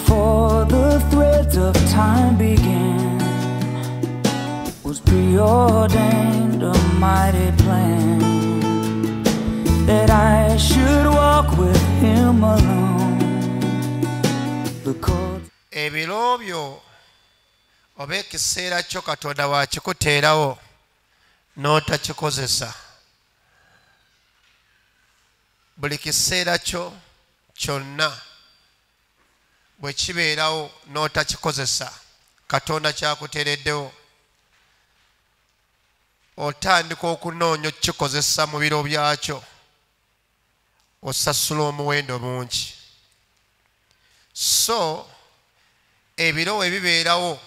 before the threads of time began was preordained a mighty plan that I should walk with him alone. Cords ebiro byo oba ekiseera kyo katonda wakikuteerawo n'otakikozesa buli kiseera kyo kyonna bwe kibeerawo n'otakikozesa katonda kyakuteereddewo otandika okunoonya okukikozesa mu biro byakyo osasula omuwendo mungi. So ebiro we bibeerawo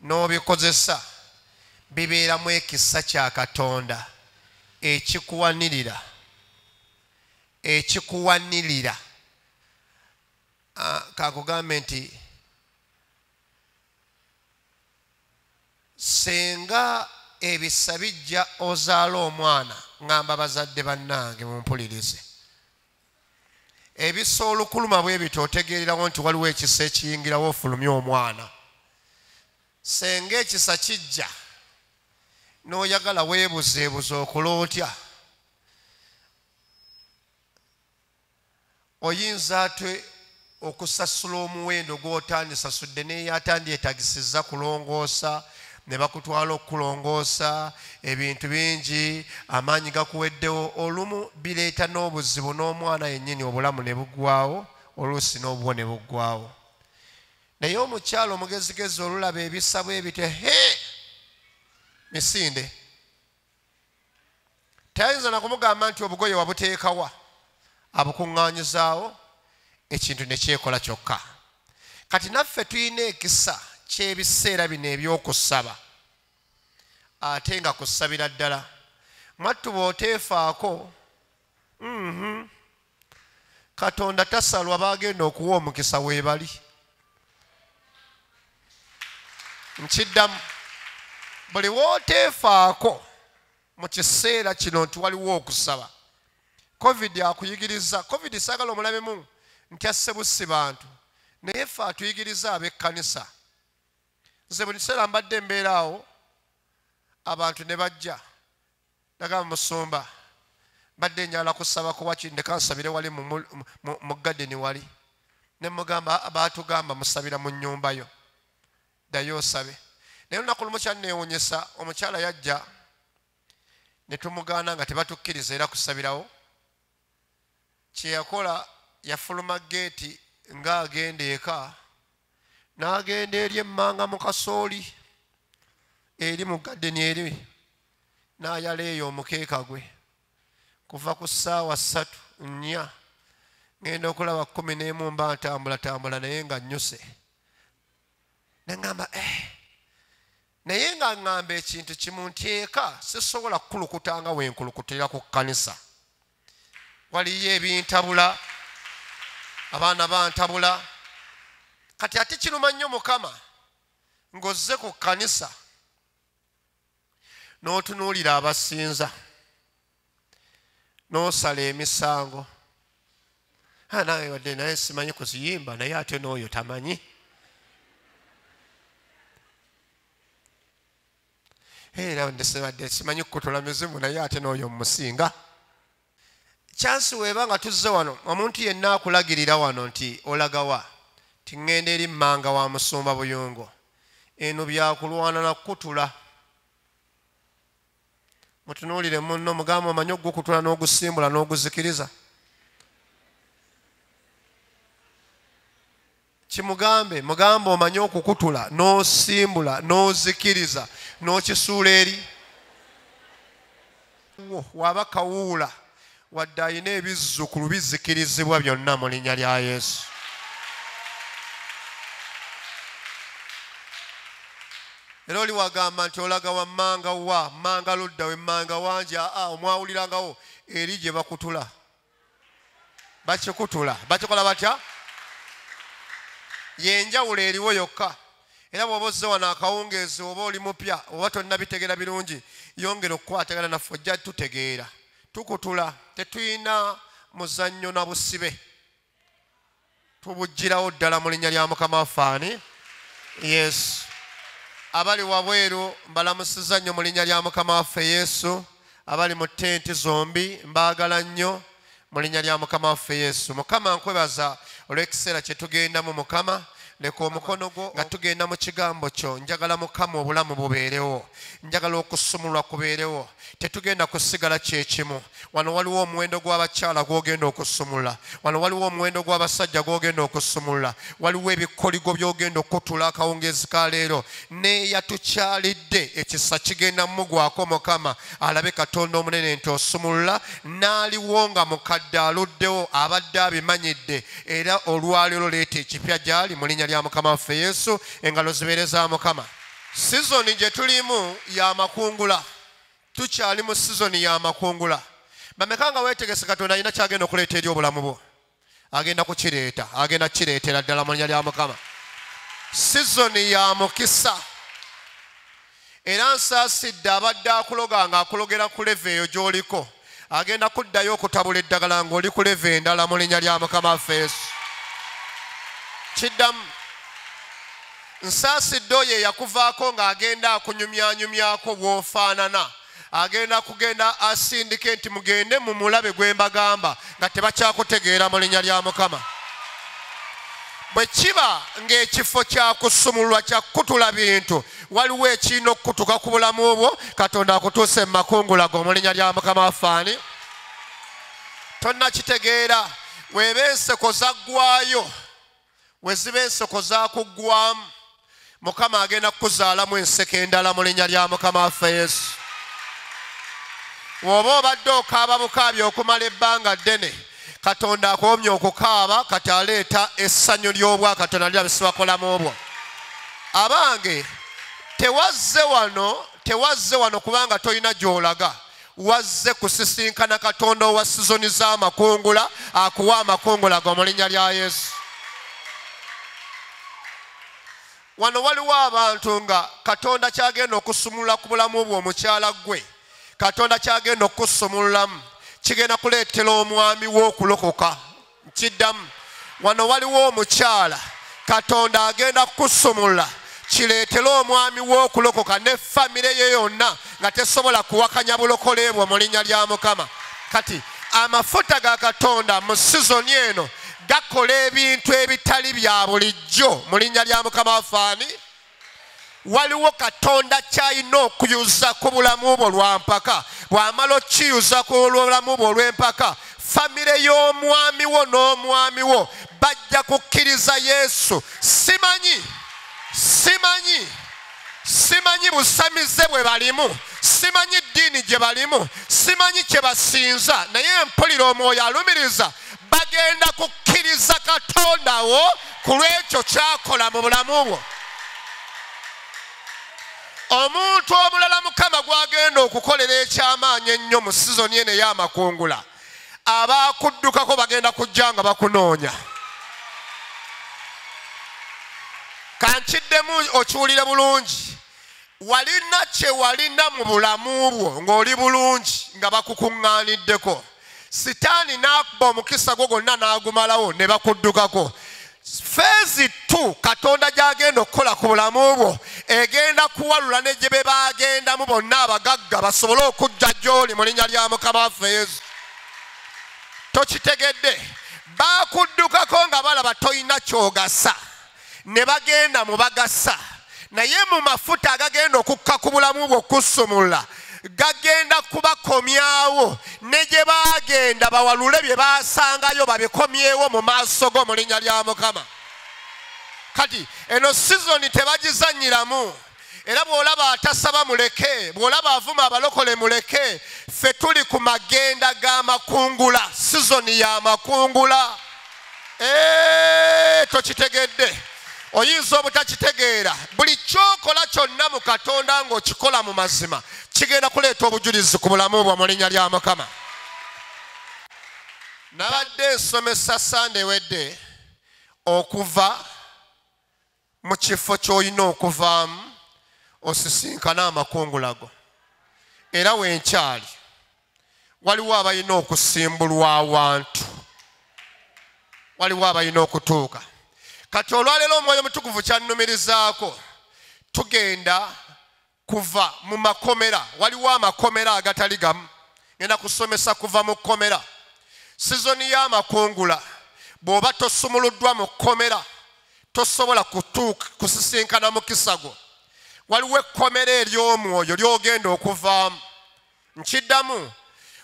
n'obikozesa bibeeramu ekisa kya katonda ekikuwanirira ekikuwanirira kakugambe nti senga ebisa bijja ozaala omwana ŋŋamba bazadde bannange mumpulirize. Ebisa olukuluma bwe bityo otegeererawo nti waliwo ekisa ekiyingirawo ofulumya omwana. Senga ekisa kijja n'oyagala weebuzeebuze okola otya oyinza ate okusasula omuwendo gw'otandisasudde naye atandyetagisiza kulongoosa ne bakutwala okukulongoosa ebintu bingi amaanyi gakuweddewo. Olumu bireeta n'obuzibu n'omwana yennyini obulamu ne buggwawo oluusi n'obwo ne buggwawo naye omukyalo omugezigezi olulaba ebisa bwe bityo he misinde. Tayinza nakumugamba nti obugoye wabuteekawa abukuŋŋaanyizaawo ekintu ne kyekola kyokka. Kati naffe tulina ekisa ky'ebiseera bino ebyokusaba ate nga kusabira ddala. Mwattu bw'oteefaako mhm, katonda tasalwa baagenda okuwa omukisa weebali. Nkiddamu buli wooteefaako mu kiseera kino nti waliwo okusaba covid akuyigiriza covid saagala omulabemu nti asse bussi bantu. Naye ffe atuyigiriza ab'ekkanisa. Nze buli kiseera mbadde embeera awo abantu ne bajja. Nagamba musumba. Badde njala kusaba kuwaki ndekansabire wali mu- gadeni wali. Ne mugamba baatugamba musabira mu nnyumbayo ddayo osabe. Naye olunaku lumu kyanneewunyisa omukyala yajja ne tumugaana nga tebatukkiriza era kusabirawo. Kyeyakola yafuluma geeti ng'agenda eka n'agenda eri emmanga mu kasooli eri mu gadeni eri n'ayala eyo omukeeka gwe. Kuva ku ssaawa ssatu nnya ŋŋenda okulaba kumi n'emu mba ntambulatambula naye nga nnyuse. Neŋŋamba eh naye nga ŋŋamba ekintu kimu nti eka sisobola kukulukuta nga wenkulukutira ku kkanisa. Waliyo ebintabula abaana bantabula. Kati ate kiruma nnyo mukama ng'ozze ku kkanisa n'otunuulira abasinza n'osala emisango. Ah, nawe wadde naye simanyi kuziyimba naye ate n'oyo tamanyi. Era ndesibadde simanyi kukutula mizimu naye ate n'oyo mumusinga kyansi weeba nga tuzze wano omuntu yenna akulagirira wano nti olagawa tiŋŋenda eri mmanga wa musumba buyungo eno byakulwana nakukutula mutunuulire munno mugamba omanyi ogukutula n'ogusimbula n'oguzikiriza. Kimugambe mugambe omanyi okukutula n'osimbula n'ozikiriza n'okisuula eri. Wo, waba kawuula wadde alina ebizzukulu bizikirizibwa byonna mu linnya lya yesu. Era oli wagamba nti olaga wa mmanga wa mmanga ludda we mmanga wangi aa omwawulirangawo eri gye bakutula. Bakikutula. Bakikola batya? Yenjawulo eriwo yokka. Era bw'oba ozze wano akawungeezi oba oli mupya oba tonnabitegeera birungi yongera okukwatagana naffe ojja tutegeera tukutula tetulina muzannyo na busibe. Tubugirawo ddala mu linnya lya mukama waffaani yesu. Abali wabweru mbalamusiza nnyo mu linnya lya mukama waffe yesu. Abali mu tenti zombi mbaagala nnyo mu linnya lya mukama waffe yesu. Mukama nkwebaza olw'ekiseera kye tugendamu mukama leka omukono gwo nga tugenda mu kigambo kyo njagala mukama obulamu bubeerewo njagala okusumulwa kubeerewo. Tetugenda kusigala kyekimu wano waliwo omuwendo gw'abakyala gw'ogenda okusumula. Wano waliwo omuwendo gw'abasajja gw'ogenda okusumula. Waliwo ebikoligo by'ogenda okutula akawungeezi ka leero. Neeyatukyalidde ekisa kigenda mumugwako mukama. Alabe katonda omunene nti osumulula n'aliwo nga mukadde aluddewo abadde abimanyidde. Era olwaliro leeta ekipya gy'ali mu linnya lya mukama waffe yesu engalo zibeere za mukama sizoni gye tulimu ya makungula. Tukyali mu sizoni ya makungula. Bameka nga weetegese katonda alina kyagenda okuleeta eri obulamu bwo. Agenda kukireeta agenda kukireetera ddala mu linnya lya mukama. Sizoni ya mukisa. Era nsaasidde abadde akuloga nga akulogera ku leve eyo gy'oliko agenda kuddayo okutabula eddagala ng'oli ku leve endala mu linnya lya mukama waffe yesu kiddamu nsaasidde oyo eyakuvaako ng'agenda akunyumyanyumyako bw'ofaanana agenda kugenda asindike nti mugende mu mulabe gwe mbagamba nga tebakyakutegeera mu linnya lya mukama. Bwe kiba ng'ekifo kyakusumulwa kyakutula bintu waliwo ekirina okukutuka ku bulamu bwo katonda akutuuse mu makungula go mu linnya lya mukama waffaani tonnakitegeera weeba enseko zaggwayo we ziba enseko zakuggwamu mukama agenda kukuzaalamu enseko endala mu linnya lya mukama waffe yesu. Bw'oba obadde okaaba bukaabi okumala ebbanga ddene katonda akomye okukaaba kati aleeta essanyu ly'obwakatonda lyabisibakolamu bwo. Abange tewazze wano tewazze wano kubanga tolina gy'olaga. Wazze kusisinkana katonda owa sizoni z'amakungula akuwa amakungula go mu linnya lya yesu wano waliwo abantu nga katonda kyagenda okusumulula ku bulamu bwe omukyala gwe. Katonda kyagenda okukusumululamu kigenda kuleetera omwami w'okulokoka kiddamu wano waliwo omukyala katonda agenda kukusumulula. Kireetere omwami w'okulokoka ne famire ye yonna nga tesobola kuwakanya bulokole bwe mu linnya lya mukama. Kati amafuta ga katonda mu sizoni eno gakola ebintu ebitali bya bulijjo. Mu linnya lya mukama wafaani waliwo katonda kyalina okuyuza ku bulamu bwo lwampaka bw'amala okiyuza ku bulamu bwo olw'empaka famire y'omwami wo n'omwami wo bajja kukkiriza yesu. Simanyi simanyi simanyi busamize bwe balimu simanyi ddiini gye balimu simanyi kye basinza. Naye mpulira omwoyo alumiriza bagenda kukkiriza katonda wo ku lw'ekyo kyakola mu bulamu bwo. Omuntu omulala mukama gwagenda okukolera ekyamaanyi ennyo mu sizoni eno ey'amakungula abaakuddukako bagenda kujja nga bakunoonya. Kankiddemu okiwulire bulungi. Walina kye walina mu bulamu bwo ng'oli bulungi nga bakukuŋŋaaniddeko sitaani n'akuba omukisa gwo gwonna n'agumalawo ne bakuddukako feezi tu katonda gy'agenda okukola ku bulamu bwo egenda kuwalula ne gye be baagendamu bonna abagagga basobole okujja gy'oli mu linnya lya mukama waffe yesu. Tokitegedde. Baakuddukako nga balaba tolina kyogasa ne bagenda mu bagasa. Naye mu mafuta agagenda okukka ku bulamu bwe okusumula gagenda kubakomyawo ne gye baagenda bawalule bye baasangayo babikomyewo mu maaso go mu linnya lya mukama. Kati eno sizoni tebagizanyiramu. Era bw'olaba atasaba muleke bw'olaba avuma abalokole muleke ffe tuli ku magenda g'amakungula sizoni ya makungula. Eee, tokitegedde oyinza obutakitegeera buli kyokola kyonna mu katonda ng'okikola mu mazima kigenda kuleeta obujulizi ku bulamu bwo mu linnya lya mukama. Nabadde nsomesa sande ewedde okuva mu kifo ky'olina okuvaamu osisinkane amakungula go era wenkyali waliwo abalina okusimbulwa awantu waliwo abalina okutuuka kati olwaleero omwoyo mutukuvu kyannumirizaako tugenda kuva mu makomera. Waliwo amakomera agatali gamu. Ngenda kusomesa kuva mu kkomera. Sizoni y'amakungula. Bw'oba tosumuluddwa mu kkomera tosobola kusisinkana mukisa gwo waliwo ekkomera ery'omwoyo ly'ogenda okuvaamu. Nkiddamu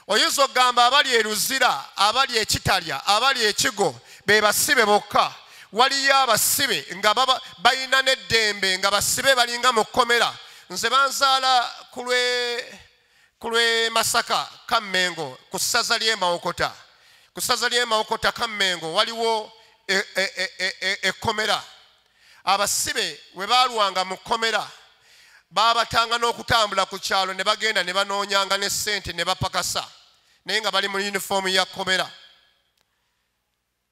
oyinza okugamba abali eruzira abali ekitalya abali ekigo be basibe bokka waliyo abasibe nga balina n'eddembe nga basibe balinga mu kkomera. Nze banzaala ku lwe masaka kammengo ku ssaza ly'emawokota ku ssaza ly'emawokota kammengo waliwo e- e- e- ekkomera. Abasibe we baalwanga mu kkomera baabatanga n'okutambula ku kyalo ne bagenda ne banoonyanga ne ssente ne bapakasa naye nga bali mu yunifoomu ya kkomera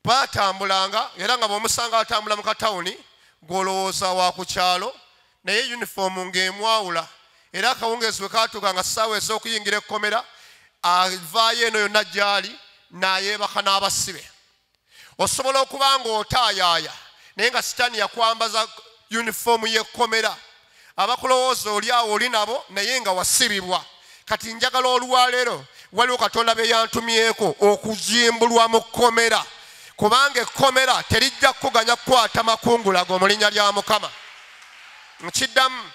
baatambulanga era nga bw'omusanga atambula mu katawuni gw'olowooza wa ku kyalo naye yunifoomu ng'emwawula. Era akawungeezi bwe kaatuuka nga ssaawa ez'okuyingira ekkomera avaayo eno yonna gy'ali n'ayeebaka n'abasibe. Osobola okuba ng'otaayaaya naye nga sitaani yakwambaza yunifoomu y'ekkomera. Abakulowooza oli awo oli nabo naye nga wasibibwa. Kati njagala olwaleero waliwo katonda be yantumyeko okuzimbulwa mu kkomera kubanga ekkomera terijja kukuganya kukwata makungula go mu linnya lya mukama. Nkiddamu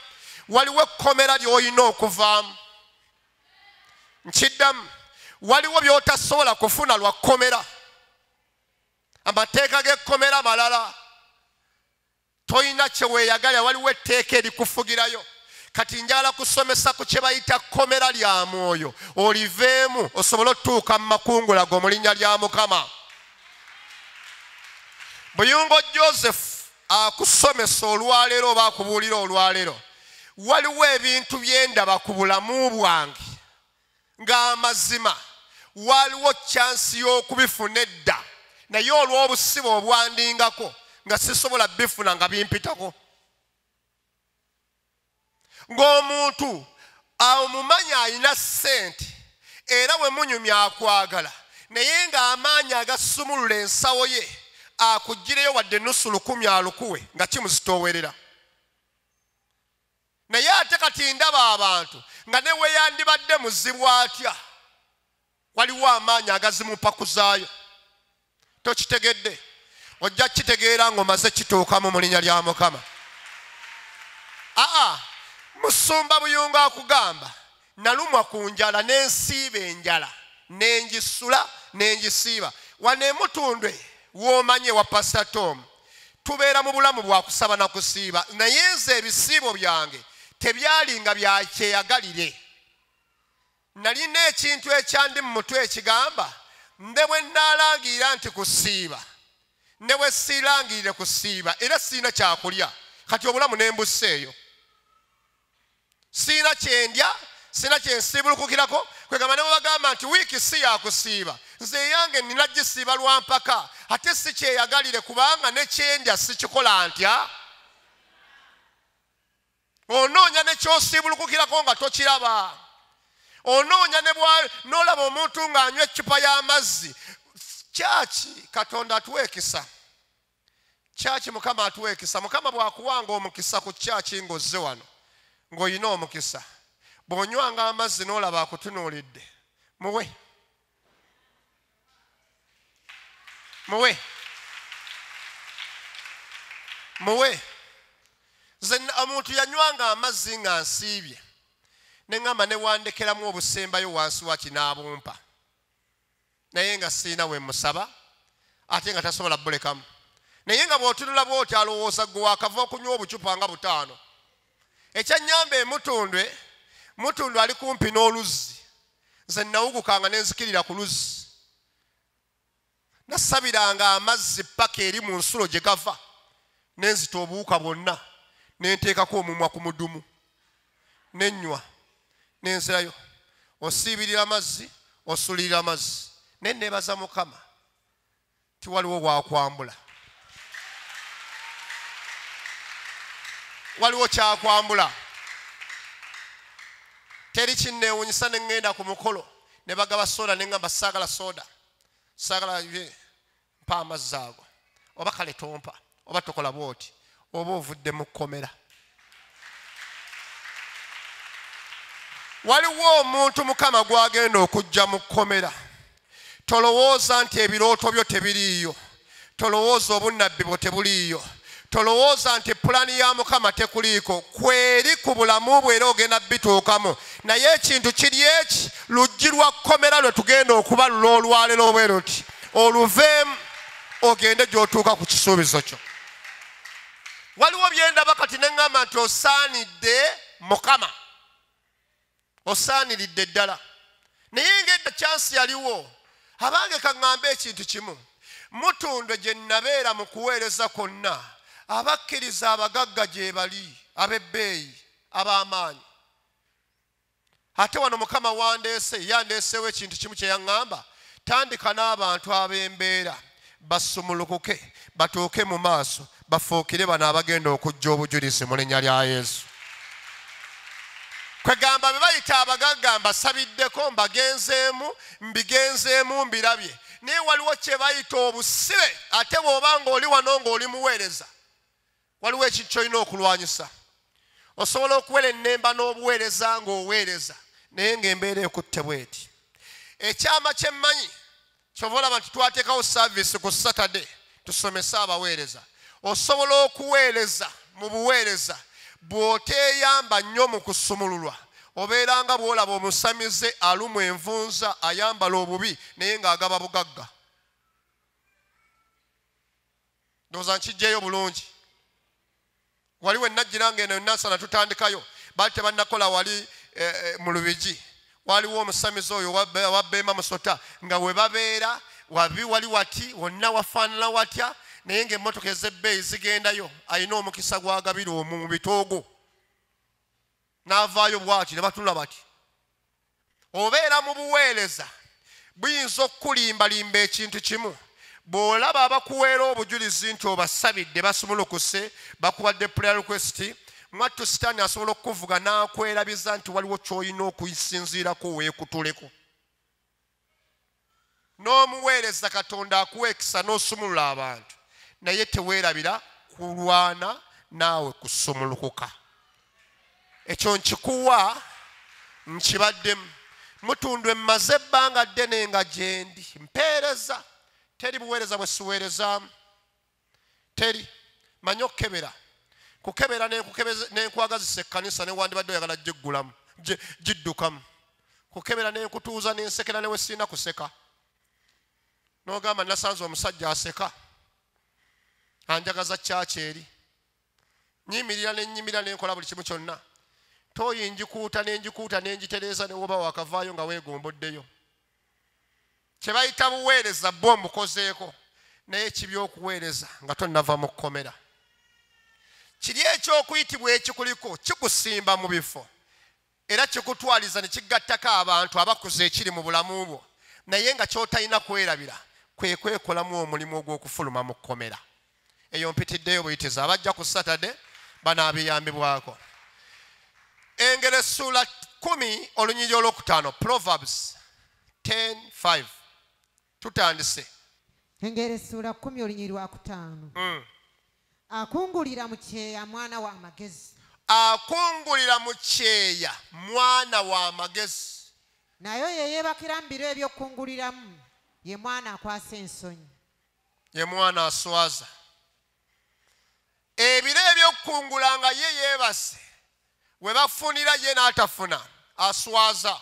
waliwo ekkomera ly'olina okuvaamu. Nkiddamu waliwo by'otasobola kufuna lwa kkomera. Amateeka g'ekkomera malala tolina kyeweeyagalira waliwo etteeka erikufugirayo. Kati njagala kusomesa ku kye bayita kkomera lya mwoyo. Oliveemu osobole otutuuka mu makungula go mu linnya lya mukama buyungo joseph akusomesa olwaleero oba akubuulira olwaleero. Waliwo ebintu byendaba ku bulamu bwange ng'amazima. Waliwo kyansi y'okubifuna edda. Naye olw'obusibe obwandingako nga sisobola bifuna nga bimpitako. Ng'omuntu omumanyi alina ssente era we munyumya akwagala naye ng'amaanyi agasumulula ensawo ye akugireyo wadde nusu lukumi alukuwe nga kimuzitoowerera. Naye ate kati ndaba abantu nga ne we yandibadde muzibu atya? Waliwo amaanyi agazimupakuzaayo tokitegedde? Ojja kitegeera ng'omaze kituukamu mu linnya lya mukama. Aa musumba buyungo akugamba nalumwa ku njala n'ensiiba enjala nengisula nengisiiba wano woomanye wa pasita tom tubeera mu bulamu bwa kusaba na kusiiba. Naye nze ebisiibo byange tebyalinga bya kyeyagalire. Nalina ekintu ekyandi mu mutwe ekigamba nde bwe nnaalangirira nti kusiiba ne bwe siirangirire kusiiba era siina kyakulya. Kati obulamu ne mbusseeyo. Siina kyendya siina kyensiibulukukirako kwegamba ne bwe bagamba nti wiiki si yakusiiba nze eyange nina gisiiba lwampaka ate si kyeyagalire kubanga ne kyendya sikikola ntya? Onoonya ne kyosiibulukukirako nga tokiraba. Onoonya n'olaba omuntu ng'anywa eccupa y'amazzi. Kyaki katonda atuwa ekisa kyaki mukama atuwa ekisa mukama bw'akuwanga omukisa ku kyaki ng'ozze wano ng'olina omukisa bw'onywanga amazzi n'olaba akutunuulidde. Muwe. Muwe. Muwe. Nze omuntu yanywanga amazzi nga nsiibye ne wandekeramu obusembayo wansi wa kinaabumpa. Naye nga siina we musaba ate nga tasobola bulekamu naye nga bw'otunula bw'oti alowooza gwe wakava okunywa obucupa nga butaano. Ekyanyamba emutundwe mutundwe ali kumpi n'oluzzi. Nze nawugukanga ne nzikirira ku luzzi. Nasabiranga amazzi paka eri mu nsulo gye gava ne nzita obuwuka bwonna ne nteekako omumwa ku mudumu nenywa nenzirayo osiibirira amazzi osulirira amazzi naye neebaza mukama tiwaliwo bwakwambula. Waliwo kyakwambula teri kinneewunyisa ne ŋŋenda ku mukolo. Ne bagaba soda ne ŋŋamba saagala soda. Saagala ye mpa amazzi ago oba kale tompa oba tokola bwoti. Oba ovudde mu kkomera. Waliwo omuntu mukama gwagenda okujja mu kkomera. Tolowooza nti ebirooto byo tebiriiyo. Tolowooza obunnabbi bwo tebuliiyo. Tolowooza nti pulani ya mukama tekuliiko. Kweri ku bulamu bwe era ogenda bituukamu naye ekintu kiri eki? Luggi lwa kkomera lwe tugenda okubalula olwalero obwe ruti oluveemu ogende gy'otuuka ku kisuubizo kyo. Waliwo byendaba kati neŋŋamba nti osaanidde mukama osaaniridde ddala. Naye ngaedda kyansi yaliwo abange kaŋŋambe ekintu kimu. Mutundwe gye nabeera mu kuweereza kwonna abakkiriza abagagga gye bali ab'ebbeeyi ab'amaanyi ate wano mukama wandeese yandeeseewo ekintu kimu kye yaŋŋamba. Tandika n'abantu ab'embeera basumulukuke batuuke mu maaso bafuukire bano abagenda okujja obujulizi mu linnya lya yesu. Kwegamba be bayita abagagga mbasabiddeko mbagenzeemu mbigenzeemu mbirabye. Naye waliwo kye bayita obusibe ate bw'oba ng'oli wano ng'oli muweereza waliwo ekintu kyolina okulwanyisa. Osobola okuwera ennemba n'obuweereza ng'oweereza naye ng'embeera ekutte bweti. Ekyama kyemmanyi kyova olaba nti twateekawo saaviisi ku satade tusomese abaweereza. Osobola okuweereza mu buweereza bw'oteeyamba nnyo mu kusumululwa. Obeera nga bw'olaba omusamize alumwa envunza ayambala obubi naye ng'agaba bugagga. Ndowooza nkijjeeyo bulungi. Wali we najjira ngeno nansana tutandikayo. Baali tebannakola wali mu lubigi. Waliwo omusamize oyo wabbeema musota nga we babeera wabi wali wati wonna wafaanana watya naye ngaemmotoka ez'ebbeeyi zigendayo alina omukisa gwagabira omu mu bitoogo n'avaayo bwati ne batunula bati obeera mu buweereza buyinza okukulimbalimba ekintu kimu. Bw'olaba abakuweera obujulizi nti obasabidde basumulukuse bakubadde prayer request mwattu sitaani asobola okukuvuga n'akwerabiza nti waliwo ky'olina okusinziirako weekutuleko n'omuweereza katonda akuwa ekisa n'osumulula abantu. Naye teweerabira kulwana naawe kusumulukuka. Ekyo nkikuwa nkibaddemu. Mutundu emmaze ebbanga ddene nga gyendi mpeereza. Teri buweereza bwe siweerezaamu. Teri. Manyi okukebera kukebera nenkwagazisa ekkanisa newandibadde oyagala giggulamu giddukamu. Kukebera nenkutuuza nensekera newe sirina kuseka. Nogamba nasanze omusajja aseka anjagaza kyaki eri. Nyimirira nenyimirira nenkola buli kimu kyonna. Toyinjikuuta nenjikuuta nenjitereeza newoba wakavaayo nga weegomboddeyo. Kyebayita buweereza bo omukozeeko naye kibi okuweereza nga tonnava mu kkomera kiri ekyokuyitibwa ekikuliko kikusimba mu bifo. Era kikutwaliza ne kigattako abantu abakuza ekiri mu bulamu bwo. Naye nga kyotalina kwerabira kwe kwekolamu omulimu ogw'okufuluma mu kkomera. Eyo mpitiddeyo buyitiza abajja ku satade banaabiyambibwako. Engero essuula 1 olunyiri olwokutaano proverbs 10:5 tutandise. Engero essuula kumi olunyiri lwakutaano. Mm. Akungulira mu kyeya mwana w'amagezi akungulira mu kyeya mwana wa magezi. Naye oyo yeebakira mu biro ebyokunguliramu ye mwana akwasa ensonyi. Ye mwana aswaza. Ebiro ebyokukungula nga ye yeebase we bafunira ye n'atafuna aswaza.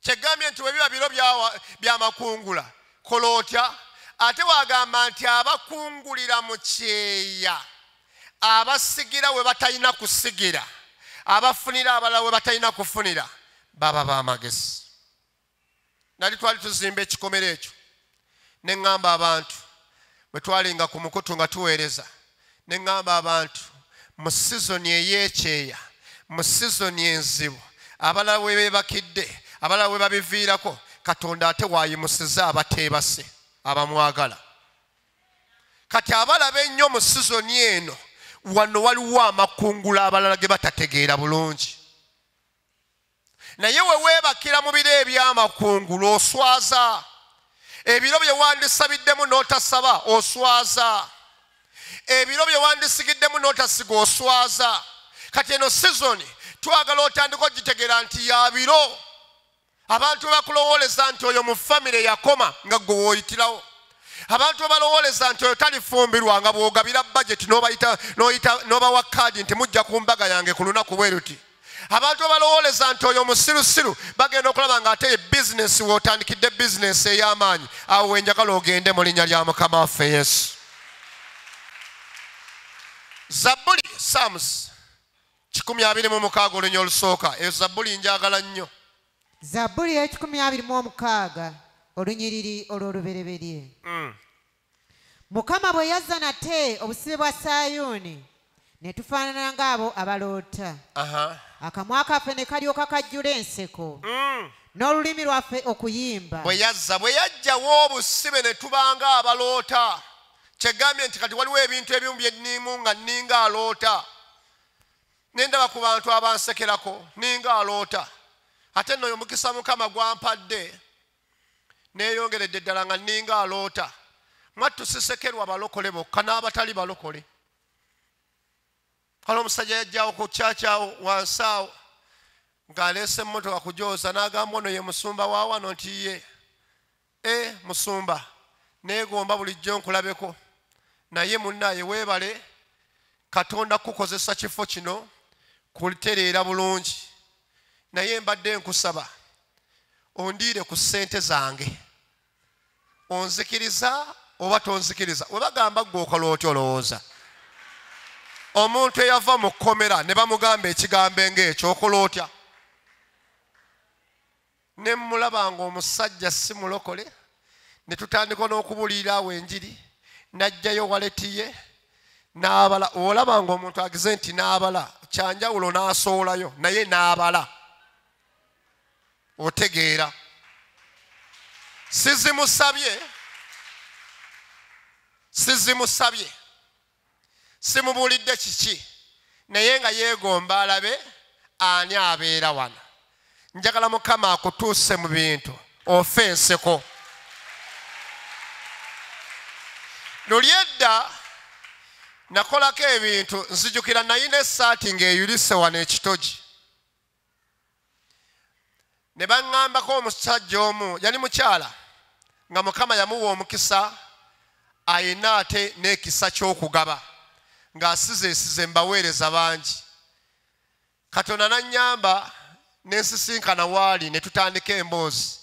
Kyegambye nti webiba biro byawa- byamakungula kola otya ate wagamba nti abakungulira mu kyeya abasigira we batalina kusigira abafunira abalala we batalina kufunira baba bamagezi. Nali twali tuzimba ekikomero ekyo ne ŋŋamba abantu bwe twalinga ku mukutu nga tuweereza ne ŋŋamba abantu mu sizoni ey'ekyeya mu sizoni enzibu abalala we beebakidde abalala we babiviirako katonda ate waayimusiza abateebase abamwagala. Kati abalaba ennyo mu sizoni eno wano waliwo amakungula abalala ge batategeera bulungi. Naye we weebakira mu biro ebyamakungula oswaza. Ebiro bye wandisabiddemu n'otasaba oswaza. Ebiro bye wandisigiddemu n'otasiga oswaza. Kati eno sizoni twagala otandika ogitegeera nti ya biro abantu bakulowooleza nti oyo mu famire yakoma nga gwe wooyitirawo abantu babalowoleza nti oyo talifumbirwa nga bwogabira bajeti n'obawa kaadi nti mujja ku mbaga yange ku lunaku bwe ruti abantu babalowoleza nti oyo musirusiru bagenda okulaba nga ate bizinesi weotandikidde bizinesi ey'amaanyi. Awo wenjagala ogende mu linnya lya mukama waffe yesu. Zabbuli sams 26 olunya olusooka. Eyo zabbuli njagala nnyo zabbuli y'ekikumi abiri mu omukaaga olunyiriri olw'olubereberye. Mukama bwe yazza nate obusibe bwa sayuuni ne tufaanana ng'abo abaloota. Akamwa kaffe ne kalyoka kajjula enseko. Mm. n'olulimi lwaffe okuyimba. Bwe yazza bwe yajjawo obusibe ne tubanga abaloota kyegambye nti kati waliwo ebintu ebimu byenimu nga ninga aloota. Nendaba ku bantu abansekerako ninga aloota ate nno oyo mukisa mukama gwampadde. Neeyongeredde ddala nga ninga aloota. Mwattu sisekerwa balokole bokka n'abatali balokole. Kale omusajja yajjawo ku kyakyawo wansi awo ng'aleese emmotoka kujooza n'agamba ono ye musumba wa wano nti ye e musumba neegomba bulijjo nkulabeko. Naye munnaaye weebale katonda kukozesa kifo kino kulitereera bulungi naye mbadde nkusaba ondiire ku ssente zange. Onzikiriza oba tonzikiriza? We bagamba gwe okola otya olowooza? Omuntu eyava mu kkomera ne bamugamba ekigambo ng'ekyo okola otya? Ne mulaba nga omusajja si mulokole ne tutandika n'okubuulira awo enjiri n'ajjayo waleti ye n'abala. Olaba nga omuntu agize nti n'abala kyanjawulo n'asoolayo naye n'abala otegeera. Sizimusabye. Sizimusabye. Simubuulidde kiki? Naye nga yeegomba alabe ani abeera wano? Njagala mukama akutuuse mu bintu ofe enseko luli edda nakolako ebintu nzijukira nayina essaati ng'eyulise wano ekitogi ne baŋŋambako omusajja omu yali mukyala nga mukama yamuwa omukisa ayina ate n'ekisa ky'okugaba ng'asizeesize mbaweereza bangi. Katonda nannyamba nensisinkana waali ne tutandika emboozi.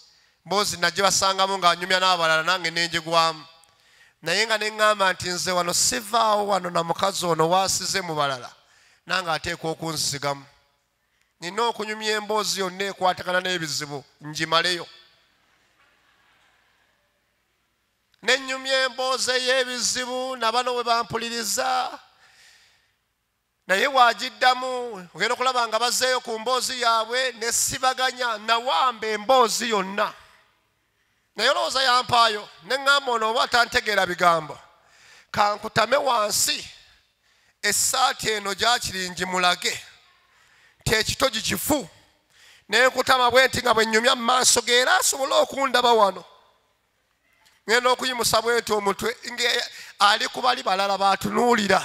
Mboozi najje basangamu ng'anyumya n'abalala nange nenjigwamu. Naye nga neŋŋamba nti nze wano sivaawo wano na mukazi ono waasize mu balala nange ateeka okunsigamu nina okunyumya emboozi yonna ekwatagana n'ebizibu njimaleyo nenyumya emboozi ey'ebizibu nabano bwe bampuliriza. Naye wagiddamu ogenda okulaba nga bazzeeyo ku mboozi yaabwe nesibaganya nawamba emboozi yonna. Naye olowooza yampaayo neŋŋamba ono oba tantegeera bigambo. Kankutame wansi essaati eno gyakiringi mulage ti ekitogi kifu nenkutama bwe nti nga bwe nnyumya mu maaso ge era asobole okundaba wano. Ngenda okuyimusa bwe nti omutwe ali ku bali balala batunuulira.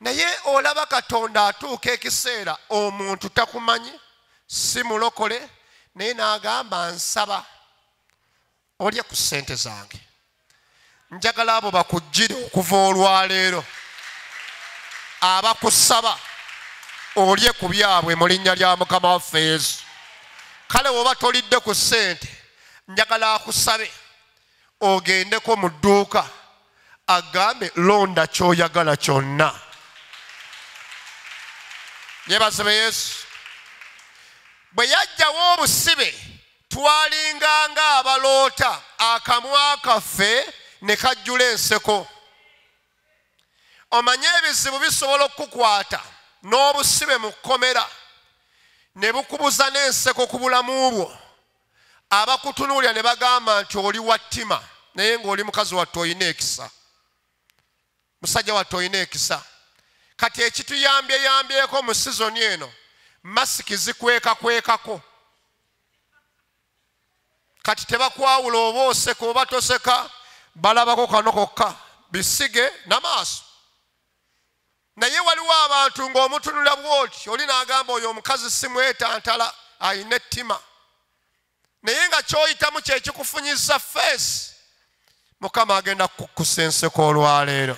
Naye olaba katonda atuuka ekiseera omuntu takumanyi si mulokole naye n'agamba nsaba olye ku ssente zange. Njagala abo bakugire okuva olwaleero abakusaba olye ku byabwe mu linnya lya mukama waffe yesu. Kale woba tolidde ku ssente njagala akusabe ogendeko mu dduuka agambe londa kyoyagala kyonna. Yebazibe yesu bwe yajjawo obusibe twalinganga abaloota akamwa kaffe ne kajjula enseko. Omanye ebizibu bisobola okukukwata n'obusibe mu kkomera ne bukubuza n'enseko ku bulamu bwo. Abakutunuulira ne bagamba nti oli wa ttima naye ng'oli mukazi watte olina ekisa. Musajja watte olina ekisa. Kati ekituyambyeyambyeko mu sizoni eno masiki zikwekakwekako. Kati tebakwawula oba oseka oba toseka balabako kano kokka bisige namaaso naye waliwo abantu ng'omutunula bwoti oli n'agamba oyo omukazi simwetantala ayina ettima. Naye nga kyoyitamu kyekikufunyisa feesi mukama agenda kukkusa enseko olwaleero.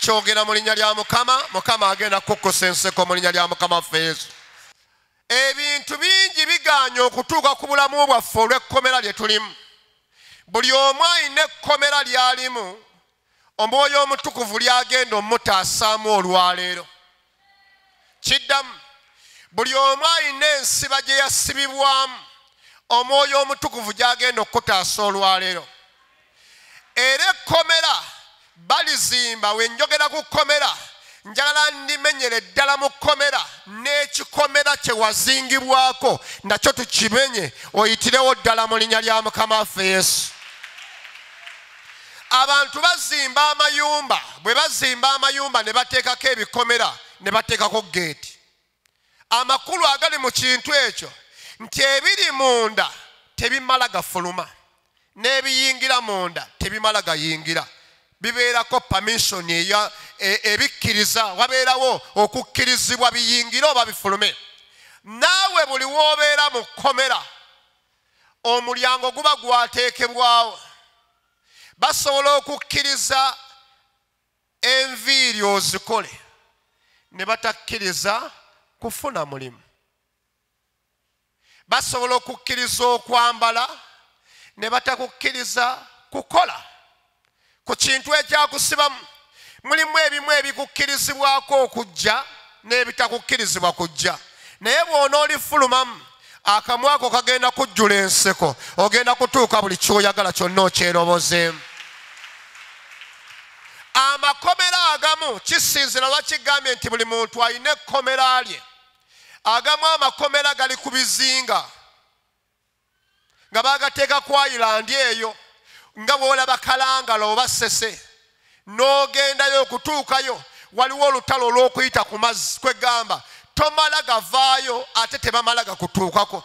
Kyogera mu linnya lya mukama mukama agenda kukkusa enseko mu linnya lya mukama feesu ebintu bingi biganye okutuuka ku bulamu bwaffe olw'ekkomera lye tulimu. Buli omu ayina ekkomera ly'alimu omwoyo omutukuvu lyagenda omutaasaamu olwaleero. Kiddamu buli omu ayina ensiba gye yasibibwamu omwoyo omutukuvu gyagenda okutaasa olwaleero. Era ekkomera balizimba wenjogera ku kkomera njagala ndimenyere ddala mu kkomera n'ekikomera kye wazingibwako nakyo tukimenye oyitirewo ddala mu linnya lya mukama waffe yesu abantu bazimba amayumba bwe bazimba amayumba ne bateekako ebikomera ne bateekako geeti amakulu agali mu kintu ekyo nti ebiri munda tebimala gafuluma n'ebiyingira munda tebimala gayingira. Bibeerako pamisoni e- ebikkiriza wabeerawo okukkirizibwa biyingire oba bifulume. Naawe buli woobeera mu kkomera omulyango guba gwateekebwawo basobola okukkiriza enviiri ozikole ne batakkiriza kufuna mulimu. Basobola okukkiriza okwambala ne batakukkiriza kukola. Ku kintu ekyakusibamu mulimu ebimu ebikukkirizibwako okujja n'ebitakukkirizibwa kujja. Naye bw'onoolifulumamu akamu ako kagenda kujjula enseko ogenda kutuuka buli kyoyagala kyonna okyerobozeemu amakomera agamu kisinzira lwakigambye nti buli muntu alina ekkomera lye. Agamu amakomera gali ku bizinga nga bagateeka ku ayirandi eyo nga bwolaba kalangala oba sese n'ogendayo okutuukayo waliwo olutalo olw'okuyita ku mazzi kwegamba tomala gavaayo ate tebamala gakutuukako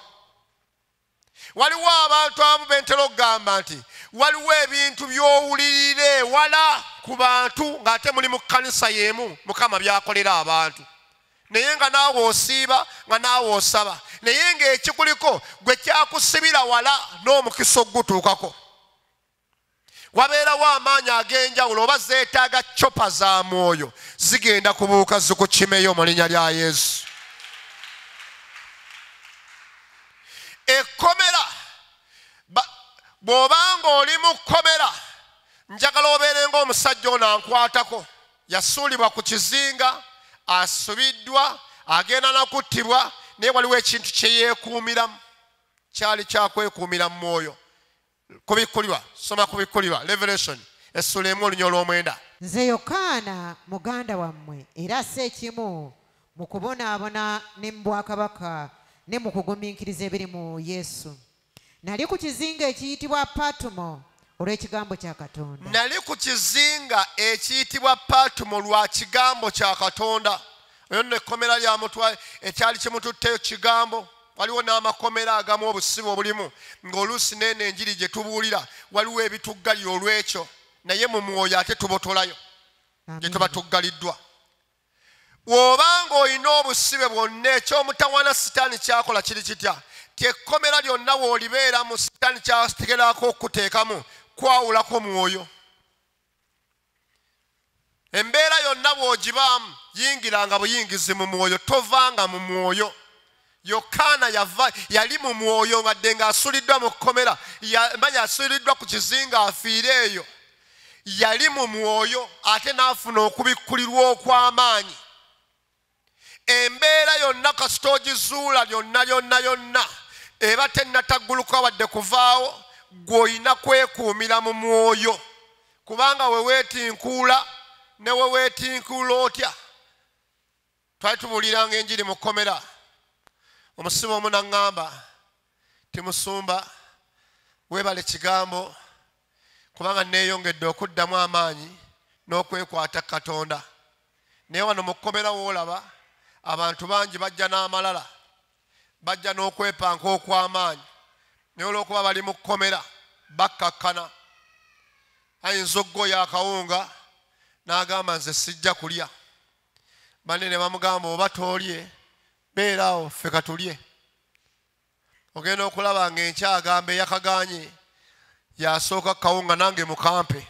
waliwo abantu abamu bentera okugamba nti waliwo ebintu by'owulirira ewala ku bantu ng'ate muli mu kkanisa y'emu mukama byakolera abantu. Naye nga naawe osiiba nga naawe osaba. Naye ng'ekikuliko gwe kyakusibira wala n'omukisa ogutuukako wabeerawo amaanyi ag'enjawulo oba zeetaaga copa za mwoyo zigenda kubuuka zikukimeyo mu linnya lya yesu ekkomera. Ba- bw'obanga oli mu kkomera njagala obeere ng'omusajja ono ankwatako. Yasuulibwa ku kizinga asubiddwa agenda nakuttibwa naye waliwo ekintu kye yeekuumiramu. Kyali kyakwekuumira mu mwoyo. Kubikkulirwa soma kubikkulirwa. Revelation essula emu olunya olw'omwenda. Nze yokaana muganda wammwe era sekimu mu kubonaabona ne mu bwakabaka ne mu kugumiikiriza ebiri mu yesu. Nali ku kizinga ekiyitibwa patumo olw'ekigambo kya katonda. Nali ku kizinga ekiyitibwa patumo lwa kigambo kya katonda. Oyo nno ekkomera lya mutwa ekyali kimututteyo kigambo. Waliwo n'amakomera agamu obusibe obulimu ng'oluusi neeno enjiri gye tubuulira waliwo ebituggalira olw'ekyo naye mu mwoyo ate tubotolayo gye tuba tuggaliddwa bw'obanga olina obusibe bwonna ekyomutawana sitaani kyakola kiri kitya? Ti ekkomera lyonna w'olibeeramu sitaani kyategerako okuteekamu kwawulako mwoyo. Embeera yonna bw'ogibaamu yingiranga buyingizi mu mwoyo tovanga mu mwoyo. Yokaana yava yali mu mwoyo wadde ng'asuliddwa mu kkomera manya asuliddwa ku kizinga afiire eyo. Yali mu mwoyo ate n'afuna okubikkulirwa okw'amaanyi embeera yonna kasita ogizuula yonna yonna yonna. Eba tennatagguluka wadde kuvaawo gw'olina kwekuumira mu mwoyo. Kubanga we weetinkuula ne we weetinkuula otya? Twali tubuuliranga enjiri mu kkomera. Omusibe omu naŋŋamba timusumba weebale kigambo kubanga neeyongedde okuddamu amaanyi n'okwekwata katonda. Naye wano mu kkomera woolaba abantu bangi bajja n'amalala. Bajja n'okwepanka okw'amaanyi naye olwokuba bali mu kkomera bakkakkana. Ayinza okgoya akawunga n'agamba nze sijja kulya. Banne ne bamugamba oba toolye? Beeraawo ffe katulye ogenda okulaba ngaenkyagamba eyakaganye yasooka kawunga nange mukampe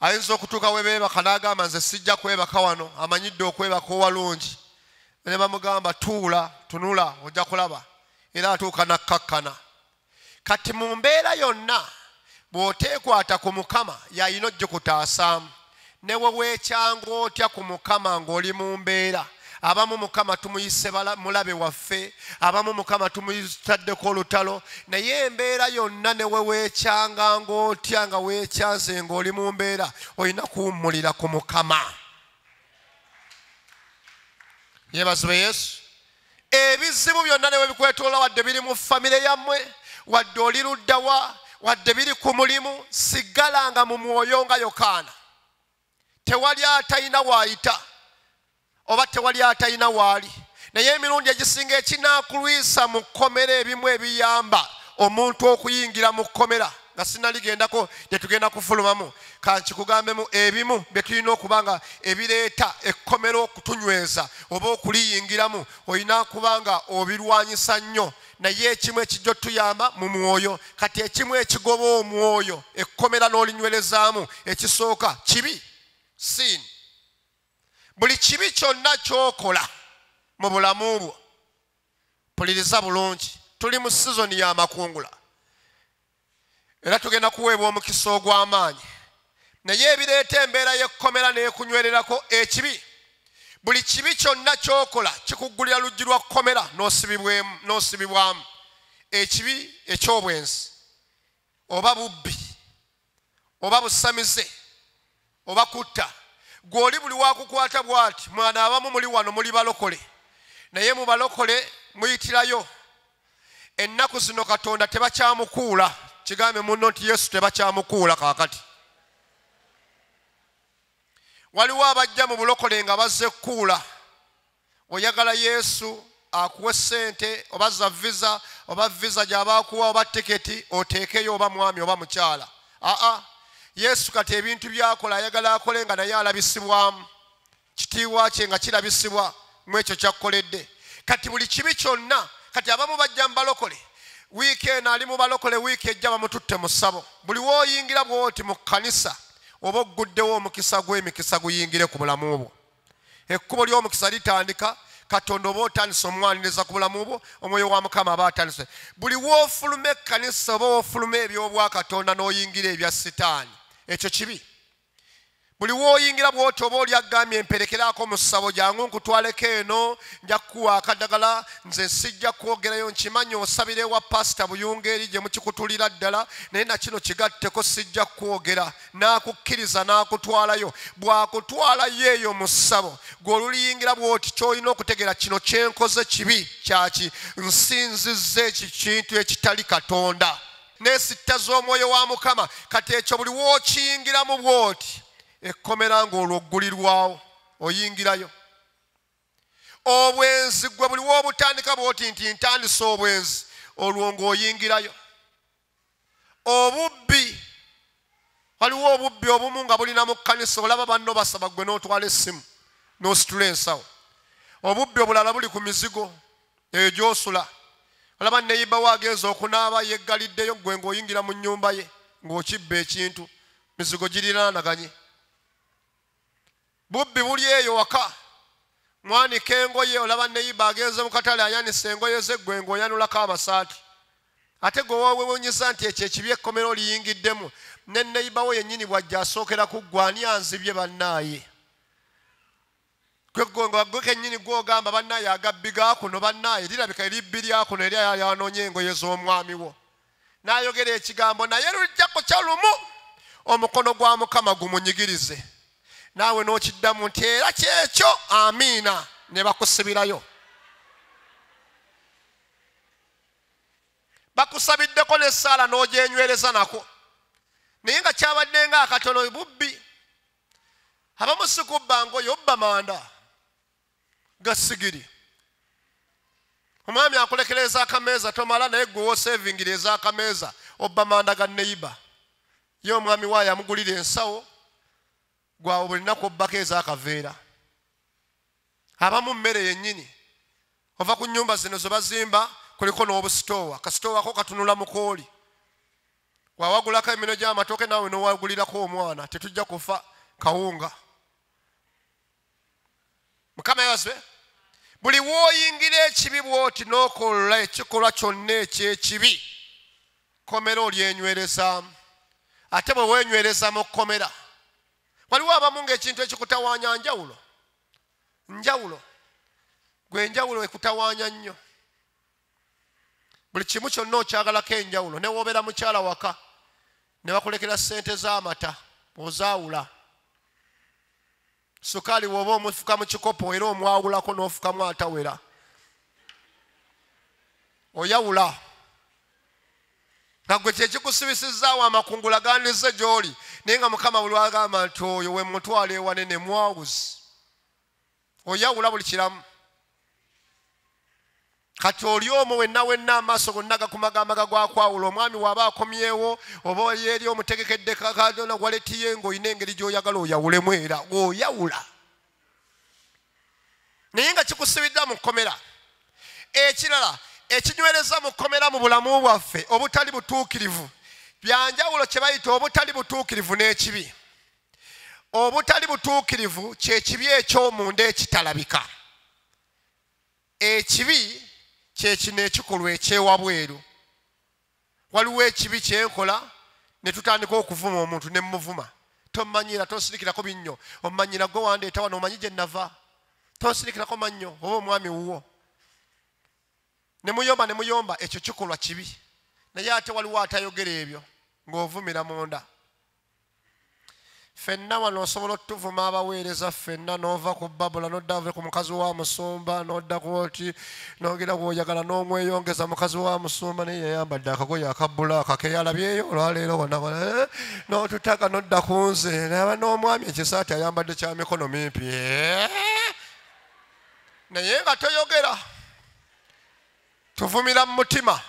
ayinza okutuuka we beebaka n'agamba nze sijja kwebaka wano amanyidde okwebaka owalungi. Ne bamugamba tuula tunula ojja kulaba. Era atuuka nakkakkana. Kati mu mbeera yonna bw'oteekwata ku mukama yayina ojja kutaasaamu newe weekyanga otya ku mukama ng'oli mu mbeera abamu mukama tumuyise mulabe waffe. Abamu mukama tumutaddeko olutalo. Naye embeera yonna newe weekyanga ng'otya nga weekyanze ng'oli mu mbeera olina kuwummulira ku mukama. Yeebazibwe yesu. Ebizibu byonna newe bikwetoola wadde biri mu famire yammwe wadde oli luddawa wadde biri ku mulimu siggalanga mu mwoyo nga yokaana. Tewali atalina waayita oba tewali atalina waali. Naye emirundi egisinga ekinaakulwisa mu kkomera ebimu ebiyamba omuntu okuyingira mu kkomera nga sinaligendako gyetugenda kufulumamu kankikugambemu ebimu byetulina okuba nga ebireeta ekkomera okutunyweza oba okuliyingiramu olina kuba nga obirwanyisa nnyo. Naye ekimu ekijja otuyamba mu mwoyo kati ekimu ekigoba omwoyo ekkomera n'olinywerezaamu ekisooka kibi siini buli kibi kyonna kyokola mu bulamu bwo. Puliriza bulungi. Tuli mu sizoni y'amakungula era tugenda kuweebwa omukisa ogw'amaanyi. Naye ebireeta embeera y'ekkomera n'ekunywererako ekibi buli kibi kyonna kyokola kikuggulira luggi lwa kkomera n'osibibwamu. Ekibi eky'obwenzi oba bubbi oba busamize oba kutta gw'oli buli wakukwata bw'ati mwana abamu muli wano muli balokole. Naye mu balokole muyitirayo. Ennaku zino katonda tebakyamukuula kigambe munno nti yesu tebakyamukuula kaakati. Waliwo abajja mu bulokole nga bazze kukuula oyagala yesu akuwe sente oba za visa oba visa gy'abaakuwa oba tiketi oteekeyo oba mwami oba mukyala. Aa yesu kati ebintu byakola ayagala akole nga naye alabisibwamu. Kitiibwa kye nga kirabisibwa mu ekyo kyakkoledde. Kati buli kibi kyonna kati abamu bajja mu balokole. Wiiki eno ali mu balokole wiiki ejja bamututte mu ssabo. Buli wooyingira bwoti mu kkanisa oba ogguddewo omukisa gw'emikisa guyingire ku bulamu bwo. Ekkubo ly'omukisa litandika katonda oba otandise omwaniriza ku bulamu bwo omwoyo wa mukama aba atandise. Buli woofuluma ekkanisa oba woofuluma ebyobwakatonda n'oyingira ebya sitaani ekyo kibi. Buli wooyingira bwoti oba oli agambye emperekerako mu ssabo jangu nkutwaleko eno nja kukuwa akadagala nze sijja kwogerayo nkimanyi osabira ewa pasita buyunga eri gye mukikutulira ddala naye nakino kigatteko sijja kwogera n'akukkiriza n'akutwalayo. Bw'akutwalayo eyo mu ssabo gwe oluliyingira bwoti kyolina okutegeera kino kyenkoze kibi kyaki? Nsinzizza eki kintu ekitali katonda n'esitta z'omwoyo wa mukama. Kati ekyo buli wookiyingiramu bwoti ekkomera ng'olwo oggulirwawo oyingirayo. Obwenzi gwe buli woobutandika bwoti nti ntandise obwenzi olwo ng'oyingirayo. Obubbi waliwo obubbi obumu nga bulina mu kkanisa olaba banno basaba gwe n'otwala essimu n'ositula ensawo. Obubbi obulala buli ku mizigo eyo gy'osula olaba neyibawo agenza okunaaba yeggaliddeyo gwe ng'oyingira mu nnyumba ye ng'okibba ekintu mizigo giriraanaganye bubbi buli eyo waka. Mwanika engoye olaba neyiba agenze mu katale ayanisa engoye ze gwe ng'oyanulako amasaati ate gwe wawewunyisa nti ekyo ekibi ekkomera oliyingiddemu ne neyibawo yennyini bwajja asookera ku ggwe ani anzibye bannaaye gwe kennyini gwogamba bannaaye agabbi gaakuno bannaaye lirabika eribbi lyakuno eri yanoonye engoye z'omwami wo. N'ayogera ekigambo naye lujjako kya lumu omukono gwa mukama gumunyigirize. Naawe n'okiddamu nti era kyekyo amiina ne bakusibirayo. Bakusabiddeko n'essaala n'ogyenywereza nako. Naye nga kyabadde nga akatono bubbi. Abamu si kubba ngoye obba manda ga sigiri. Omwami akulekereza akameeza tomala naye gwe wosevingiriza akameeza obba manda ga neiba ye omwami waayo amugulira ensawo gwawe buli naku obbako ezakaveera. Abamu mmere yennyini ova ku nyumba zino ze bazimba kuliko n'obusitoowa. Kasitoowako katunula mukooli wawagulako emino gy'amatooke naawe nowagulirako omwana. Tetujja kufa kawunga mukama yabazwe buli wooyingira ekibi bwoti n'okola ekikolwa kyonna ekyekibi komera olyenywerezaamu ate bwe wenywereza mu kkomera waliwo abamu ngaekintu ekikutawaanya njawulo? Njawulo. Gwe njawulo ekutawaanya nnyo. Buli kimu kyonna okyagalako enjawulo ne wobeera mukyala waka ne bakulekera ssente z'amata ozaawula sukaali woba omufuka mu kikopo era omwawulako n'ofukamu atawera. Oyawula. Nga gwe kyekikusibisizaawo amakungula gandize gy'oli naye nga mukama buli agamba nti oyo we mutwala ewane ne mwawuzi. Oyawula buli kiramu kati oli omwo wenna wenna amaaso gonna gakumagamaga gwakwawula omwami waaba akomyewo oba yeri omutegekedde kakadona waletiye ngaolina engeri gy'oyagala oyawulemu era oyawula naye nga kikusibidda mu kkomera. Ekirala ekinywereza mu kkomera mu bulamu bwaffe obutali butuukirivu byanjawulo kye bayita obutali butuukirivu n'ekibi. Obutali butuukirivu kyekibi ekyomunda ekitalabika. Ekibi kyekino ekikolwa ekyewabweru waliwo ekibi kyenkola ne tutandika okuvuma omuntu ne muvuma tomanyira tonsirikirako binnyo omumanyira gwe wandeeta wano omanyi gye nava? Tonsirikirako mannyo oba omwami wuwo. Ne muyomba ne muyomba ekyo kikolwa kibi. Naye ate waliwo atayogera ebyo ng'ovumira munda ffenna wano osobola otuvuma abaweereza ffenna n'ova ku babula nodda ve ku mukazi wa musumba n'oddaku oti nogera gwoyagala n'omweyongeza mukazi wa musumba naye yayambadde akagoye akabbulaaka keyalabyeyo olwaleero wona n'otutaka nodda ku nze naba n'omwami ekisaati ayambadde kya mikono mimpi Eh? naye nga toyogera tuvumira mu mutima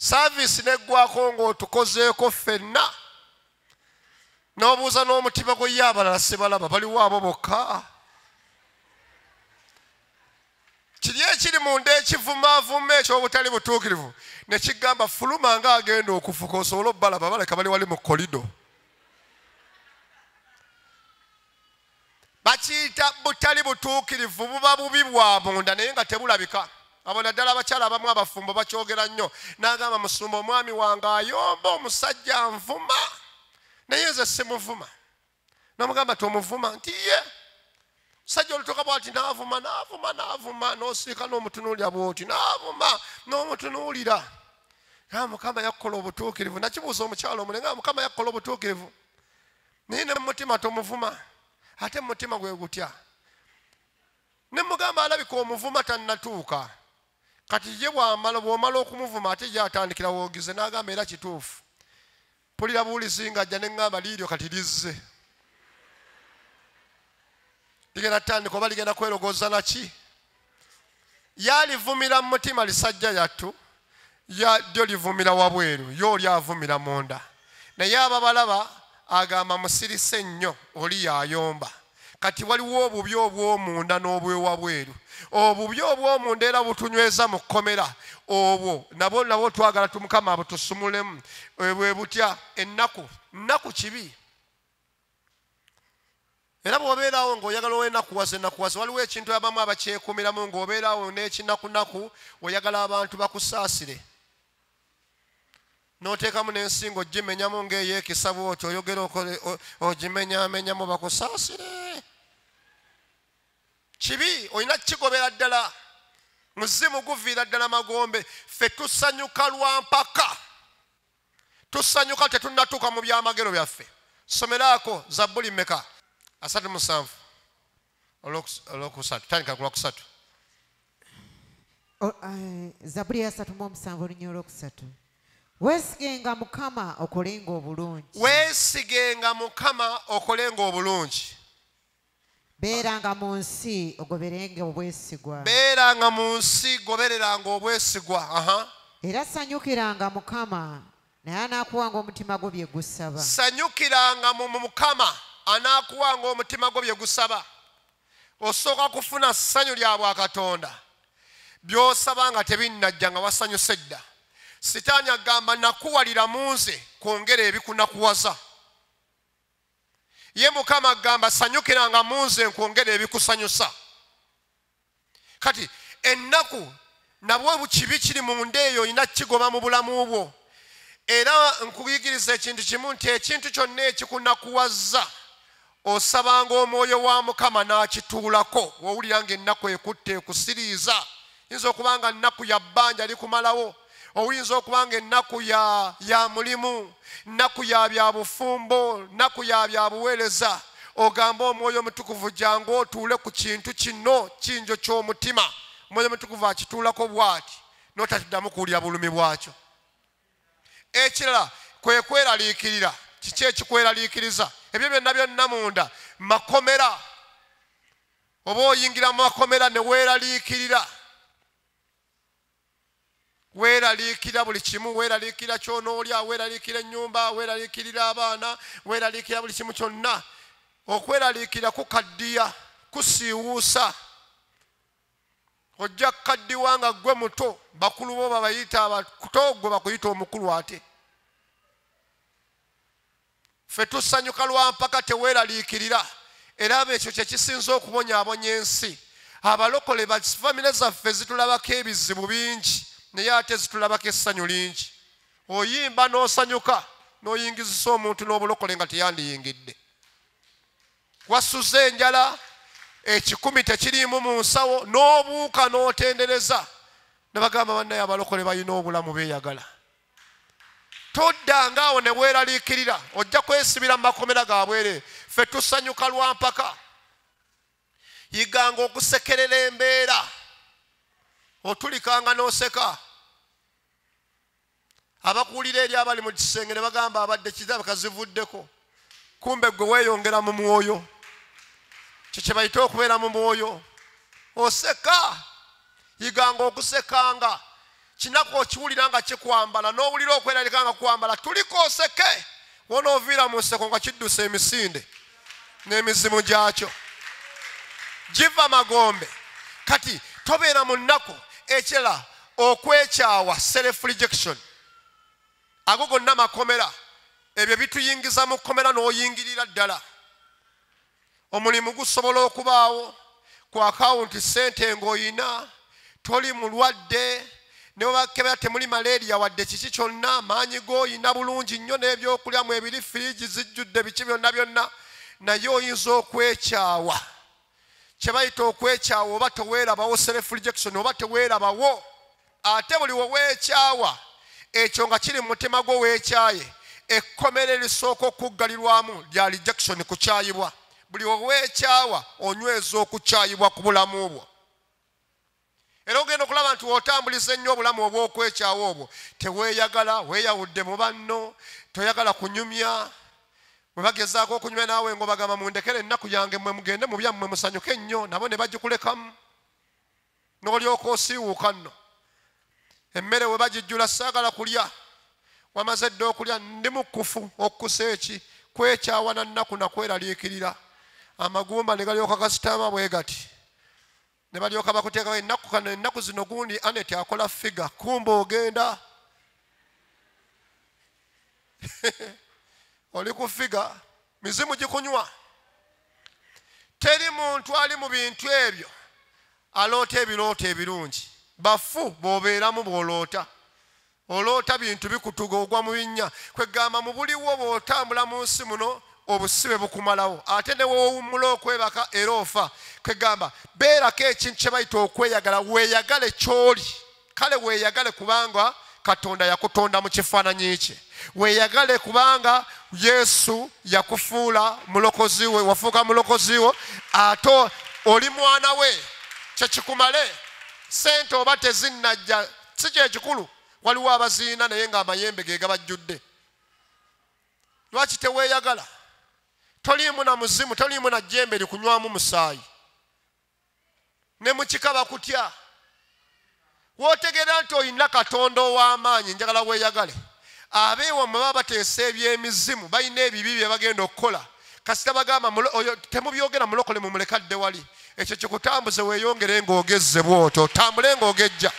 saaviisi neggwako ng'otukozeeko ffenna. N'obuuza n'omutima gwe ye abalala sibalaba baliwo abo bokka. Kiri ekiri munda ekivumaavuma ekyobutali butuukirivu ne kigamba fuluma nga agenda okufuka osobole obbalaba baleka bali wali mu kolido. Bakiyita butali butuukirivu buba bubi bwa munda naye nga tebulabika abo naddala abakyala abamu abafumbo bakyogera nnyo. N'agamba musumba omwami wange ayomba omusajja nvuma naye nze simuvuma. Nomugamba tomuvuma nti ye. Musajja olutuka bwati naavuma naavuma naavuma n'osiika n'omutunuulira bwoti naavuma n'omutunuulira. Nga mukama yakukola obutuukirivu. Nakibuuza omukyala omule nga mukama yakukola obutuukirivu? Naye ne mumutima tomuvuma ate mumutima gwe gutya. Ne mugamba alabika omuvuma tannatuuka kati ye bwamala bw'omala okumuvuma ate gyatandikira woogize n'agamba era kituufu. Pulira buwulizi nga ajja neŋŋamba liiryo kati lizze. Ligenda tandika oba ligenda kwerogoza naki yalivumira mu mutima lisajja yattu lyo livumira wabweru yo oli avumira munda. Naye ababalaba agamba musirise nnyo oli yayomba kati waliwo obubi obw'omunda n'obwewabweru obubi obw'omunda era butunyweza mu kkomera. Obwo nabwo nabwo twagala tumukama butusumulemu bwe butya ennaku nnaku kibi. Era bw'obeerawo ng'oyagala owenakuwaza enakuwaza waliwo ekintu abamu abakyekumiramu ng'obeerawo n'ekinakunaku oyagala abantu bakusaasire. N'oteekamu n'ensingo ogimenyamu ng'eyeekisa bwoti oyogera ogimenyamenyamu bakusaasire kibi olina kukigobera ddala. Muzimu guviira ddala magombe. Ffe tusanyuka lwa mpaka. Tusanyuka tetunnatuuka mu byamagero byaffe. Someraako zabbuli mmeka? Asatu musanvu olwokusatu. Tandika ku lwakusatu. Eh, zabuli ya asatu mu omusanvu olunya olwokusatu. Weesigenga mukama okolenga obulungi weesigenga mukama okolenga obulungi beeranga mu nsi ogoberenga obwesigwa. Beeranga mu nsi gobereranga obwesigwa aha. Era sanyukiranga mukama naye anaakuwanga omutima gwo bye gusaba. Sanyukiranga mu mu mukama anaakuwanga omutima gwo bye gusaba. Osooka kufuna ssanyu lya bwakatonda by'osaba nga tebinnajja nga wasanyuse dda. Sitaani agamba nakuwalira mu nze kwongera ebikunakuwaza ye mukama agamba sanyukiranga mu nze nkwongera ebikusanyusa. Kati ennaku nabwo kibi kiri munda eyo olina kigoba mu bulamu bwo. Era nkuyigiriza ekintu kimu nti ekintu kyonna ekikunakuwazza osabanga omwoyo wa mukama n'akituulako. Wowulira nga ennaku ekutte ekusiriiza? Yinza okuba nga nnaku ya bbanja likumalawo oyinza okuba nga ennaku ya, ya mulimu nnaku ya byabufumbo nnaku ya byabuweereza ogamba omwoyo omutukuvu jangu otuule ku kintu kino kinjo ky'omutima. Omwoyo omutukuvu akituulako bw'ati n'otatuddamu kuwulira bulumi bwakyo. Ekirala kwe kweraliikirira kiki ekikweraliikiriza? Ebyo byonna byonna munda makomera. Oba oyingira mu makomera ne weeraliikirira weeraliikira buli kimu weeraliikira kyonoolya weeraliikira ennyumba weeraliikirira abaana weeraliikira buli kimu kyonna. Okweraliikira kukaddiya kusiiwuusa. Ojja kukaddiwa nga gwe muto bakulu bo babayita abato gwe bakuyita omukulu ate. Ffe tusanyuka lwa mpaka teweeraliikirira era abo ekyo kyekisinza okubonyaabonya ensi. Abalokole bafamire zaffe zitulabako ebizibu bingi naye ate zitulabako essanyu lingi. Oyimba n'osanyuka n'oyingizisa omuntu n'obulokole nga teyandiyingidde. Wasuze enjala ekikumi tekiriimu mu nsawo n'obuuka n'otendereza. Nebagamba bannaye abalokole balina obulamu beeyagala. Toddanga awo ne weeraliikirira ojja kwesibira mu makomera gaabwere ffe tusanyuka lwa mpaka. Yiganga okusekerera embeera otulikanga n'oseka. Abakuulira eri abali mu kisenge ne bagamba abadde kizabeka zivuddeko kumbe gwe weeyongera mu mwoyo. Kye bayite okubeera mu mwoyo. Oseka! Yiganga okusekanga. Kinaku okiwulira nga kikwambala n'owulira okweralika nga kwambala tuliko oseke! Wonooviira mu nseko nga kiddusa emisinde n'emizimu gyakyo. Giva magombe. Kati tobeera mu nnaku ekirala okwekyawa self rejection. Ago gonna makomera ebyo bituyingiza mu kkomera n'oyingirira ddala. Omulimu gusobola okubaawo ku akawunti sente ng'oyina toli mulwadde ne webakebera temuli malaria wadde kiki kyonna maanyi g'oyina bulungi nnyo n'ebyokulya mu ebiri firiji zijjudde biki byonna byonna naye oyinza okwekyawa kye bayita okwekyawa oba teweerabawo self rejection oba teweerabawo ate buli weweekyawa ekyo nga kiri mu mutima gwo weekyaye ekkomera erisooka okuggalirwamu lya rejection kukyayibwa buli weweekyawa onyweza okukyayibwa ku bulamu bwo. Era ogenda okulaba nti wotambuliza ennyo obulamu obw'okwekyawa obwo teweeyagala weeyawudde mu banno toyagala kunyumya bwe bagezaako okunyumya naawe ngo bagamba mundekere ennaku yange mmwe mugende mu byammwe musanyuke ennyo nabo ne bagikulekamu. N'olyoka osiiwuuka nno. Emmere we bagijjula saagala kulya. Wamaze dde okulya ndi mukufu okukusa eki? Kwekyawa na nnaku nakweraliikirira amagumba ne galyoka gasitaama bwe gati. Ne balyoka bakuteekawo ennaku kano ennaku zino gundi anet akola figa kumba ogenda oli ku figa mizimu gikunywa. Teri muntu ali mu bintu ebyo aloota ebirooto ebirungi. Bafu bw'obeeramu bw'oloota. Oloota bintu bikutuga ogwa mu binnya. Kwegamba mu buliwo bw'otambula mu nsi muno obusibe bukumalawo. Ate ne wewummula okwebaka era ofa. Kwegamba beerako ekintu kye bayita okweyagala weeyagale ky'oli. Kale weeyagale kubanga katonda yakutonda mu kifaananyi kye weeyagale kubanga yesu yakufuula mulokozi we wafuuka mulokozi wo ate oli mwana we kyekikumale sente oba tezinnajja si kyekikulu waliwo abaziina naye ng'amayembe ge gabajjudde. Lwaki teweeyagala? Toliimu na muzimu toliimu na jjembe likunywamu musaayi. Ne mukika bakutya wootegeera nti olina katonda ow'amaanyi njagala weeyagale abeewo mwe baba bateesa ebyemizimu balina ebibi bye bagenda okukola. Kasita bagamba temubyogera mulokole mumulekadde wali. Ekyo kikutambuze weeyongere ng'ogezze bwotyo otambule ng'ogejja.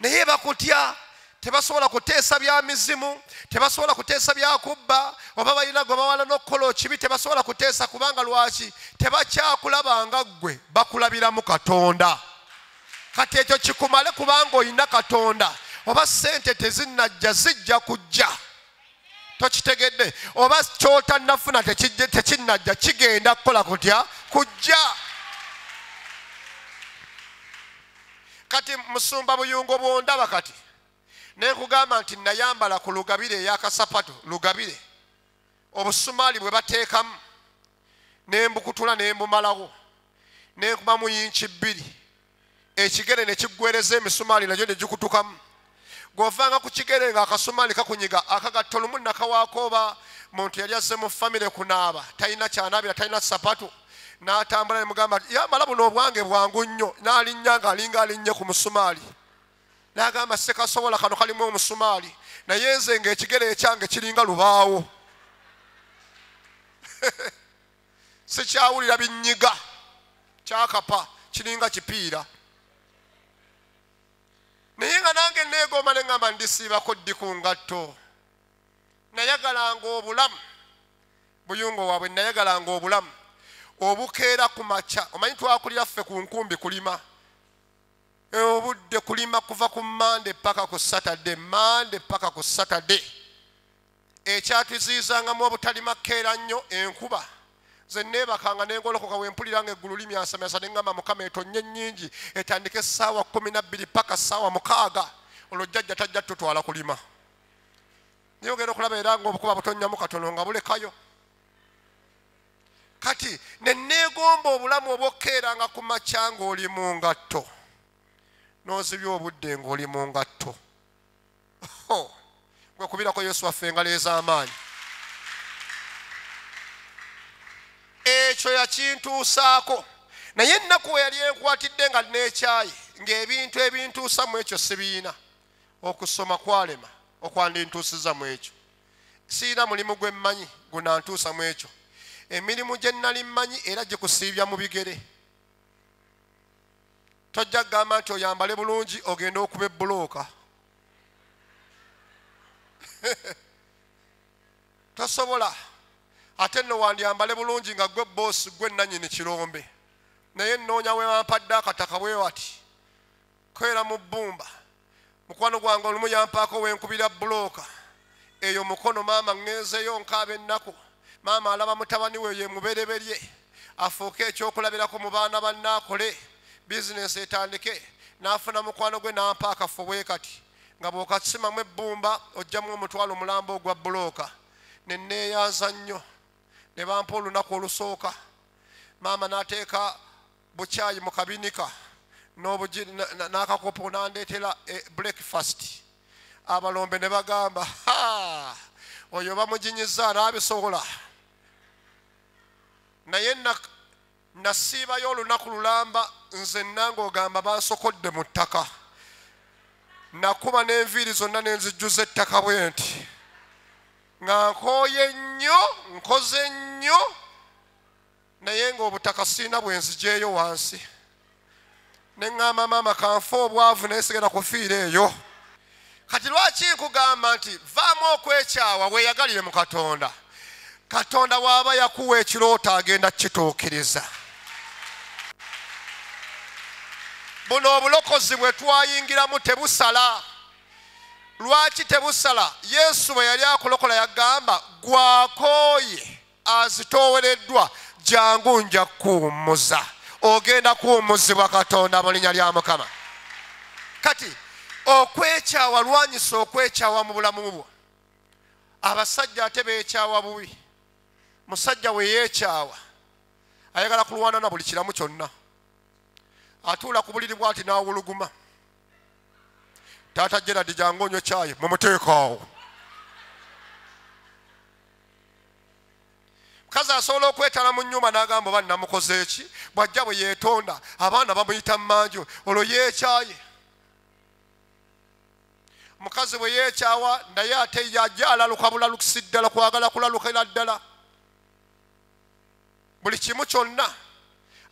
Naye bakutya tebasobola kuteesa bya mizimu tebasobola kuteesa bya kubba oba balina gwe bawala n'okukola ekibi tebasobola kuteesa kubanga lwaki? Tebakyakulabanga ggwe bakulabiramu katonda. Kati ekyo kikumale kubanga olina katonda oba sente tezinnajja zijja kujja. Tokitegedde. Oba kyotannafuna tekinnajja kigenda kukola kutya? Kujja. Kati musumba buyungo bwondaba kati. Nenkugamba nti nayambala ku lugabire eyakasapatu lugabire. Obusumaali bwe bateekamu. Nembukutula nembumalawo nenkubamu yinki bbiri. Ekigere ne kiggwereza emisumaali nagyo ne gikutukamu gweovanga ku kigere nga akasumaali kakunyiga akagatta olumu nakawaako oba muntu yali azze mu famire kunaaba. Talina kyanaabira talina sapatu n'atambula nemugamba nti yambala buno obwange bwangu nnyo n'alinnya ng'alinga alinnye ku musumaali. N'agamba sekasobola kano kalimu omusumaali. Naye nze ng'ekigere ekyange kiringa lubaawo. Sikyawulira binnyiga kyakapa kiringa kipiira naye nga nange neegomba neŋŋamba ndisiibako ddi ku ngatto? Nayagalanga obulamu buyungo waabwe nayagalanga obulamu obukeera ku makya. Omanyi twakulira ffe ku nkumbi kulima? E, obudde kulima kuva ku mande paka ku satade mande paka ku satade ekyatuziyizangamu obutalima keera nnyo enkuba ze neebakanga nengolokoka wempulira nga eggulu limyasamyasa neŋŋamba mukama etonnya ennyingi etandike essaawa kumi nabbiri paka ssaawa mukaaga olwo jjajja tajja tutwala kulima. Naye ogenda okulaba era nga obukuba butonnyamu katono nga bulekayo. Kati neneegomba obulamu obwokkeeranga ku makya ng'oli mu ngatto n'ozibya obudde ng'oli mu ngatto. Gwe kubirako yesu waffe engalo ez'amaanyi ekyo yakintuusaako. Naye ennaku we yali enkwatidde nga neekyayi ng'ebintu ebintuusa mu ekyo sibiina. Okusoma kwalema okwandintuusiza mu ekyo. Siina mulimu gwe mmanyi gunantuusa mu ekyo. Emirimu gye nnali mmanyi era gye kusiibya mu bigere. Tojja kugamba nti oyambale bulungi ogenda okuba ebbulooka tosobola ate nno wandyambale bulungi nga gwe boosi gwe nannyini kirombe. Naye nnoonya we bampadde akataka bwe wati kwera mu bbumba. Mukwano gwange olumu yampaako wenkubira bulooka eyo mukono maama ŋŋenzeyo nkaaba ennaku. Maama alaba mutabani we ye mubereberye afuuke ekyokulabirako mu baana bannaakole bizinesi etandike. N'afuna mukwano gwe n'ampa akafo bwe kati nga bw'okasimamu ebbumba ojjamu omutwalo omulambo ogwa bulooka ne neeyanza nnyo ne bampa olunaku olusooka maama n'ateeka bukyayi mu kabinika n'akakopo n'andeetera eh, breakfast. Abalombe ne bagamba "Ha! oyo bamuginyiza n'abisobola naye na- nasiibayo olunaku lulamba nze nange ogamba bansokodde mu ttaka. Nakuba n'enviiri zonna nenzijjuza ettaka bwe nti nga nkooye nnyo nkoze nnyo naye ng'obutaka siina bwe nzijeeyo wansi. Ne ŋŋamba maama kanfe obwavu naye sigenda kufiira eyo. Kati lwaki nkugamba nti vaamu okwekyawa weeyagalire mu katonda. Katonda waaba yakuwa ekirooto agenda kukituukiriza. Buno obulokozi bwe twayingiramu tebusala lwaki tebusala? Yesu bwe yali akulokola yagamba gwakooye azitoowereddwa jangu nja kuwummuza. Ogenda kuwummuzibwa katonda mu linnya lya mukama. Kati okwekyawa lwanyisa okwekyawa mu bulamu bwo. Abasajja ate beekyawa bubi. Musajja we yeekyawa. Ayagala kulwana na buli kiramu kyonna. Atuula ku buliri bwati n'awuluguma taata geradi jangu onywe kyayi mumuteekaawo mukazi asobola okwetala mu nyumba n'agamba oba namukoze eki bwajja bwe yeetonda abaana bamuyita mu manju olwo yeekyaye. Mukazi bwe yeekyawa naye ate yajja alaluka bulalukisi ddala kwagala kulalukira ddala. Buli kimu kyonna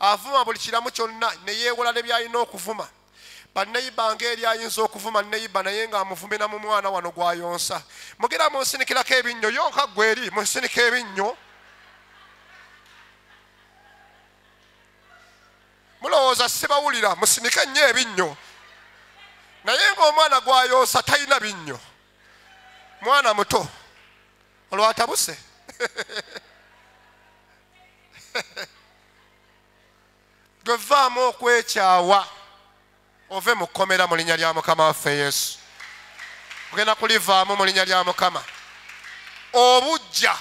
avuma buli kiramu kyonna ne yeewola ne byalina okuvuma banneyiba ngaeri ayinza okuvuma neyiba naye ng'amuvumira mu mwana wano gwayonsa. Mugera munsinikirako ebinnyo yonka gweri munsinika ebinnyo mulowooza sibawulira musinike nnyo ebinnyo naye ng'omwana gwayonsa talina binnyo mwana muto olwatabuse? Gwevaamu okwekyawa ove mu kkomera mu linnya lya mukama waffe yesu. Ogenda kulivaamu mu linnya lya mukama. Obujja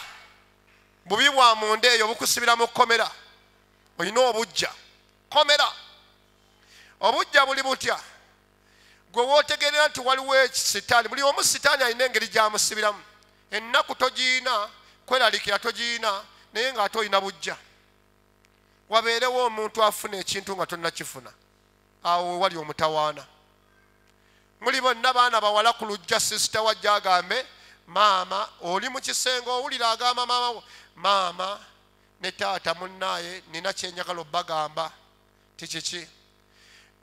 bubi bwa munda eyo bukusibira mu kkomera olina obujja komera obujja buli butya? Gwe wootegerera nti waliwo ekisitaani buli omu sitaani alina engeri gyamusibiramu. Ennaku togiina kweralikira togiina naye ng'ate olina bujja wabeerewo omuntu afuna ekintu nga tonnakifuna awo wali omutawaana. Muli bonna baana bawala ku lujja sisita wajja agambe maama oli mu kisenge owulira agamba maama maama ne taata munnaaye nina kyenjagala obbagamba. Tikiki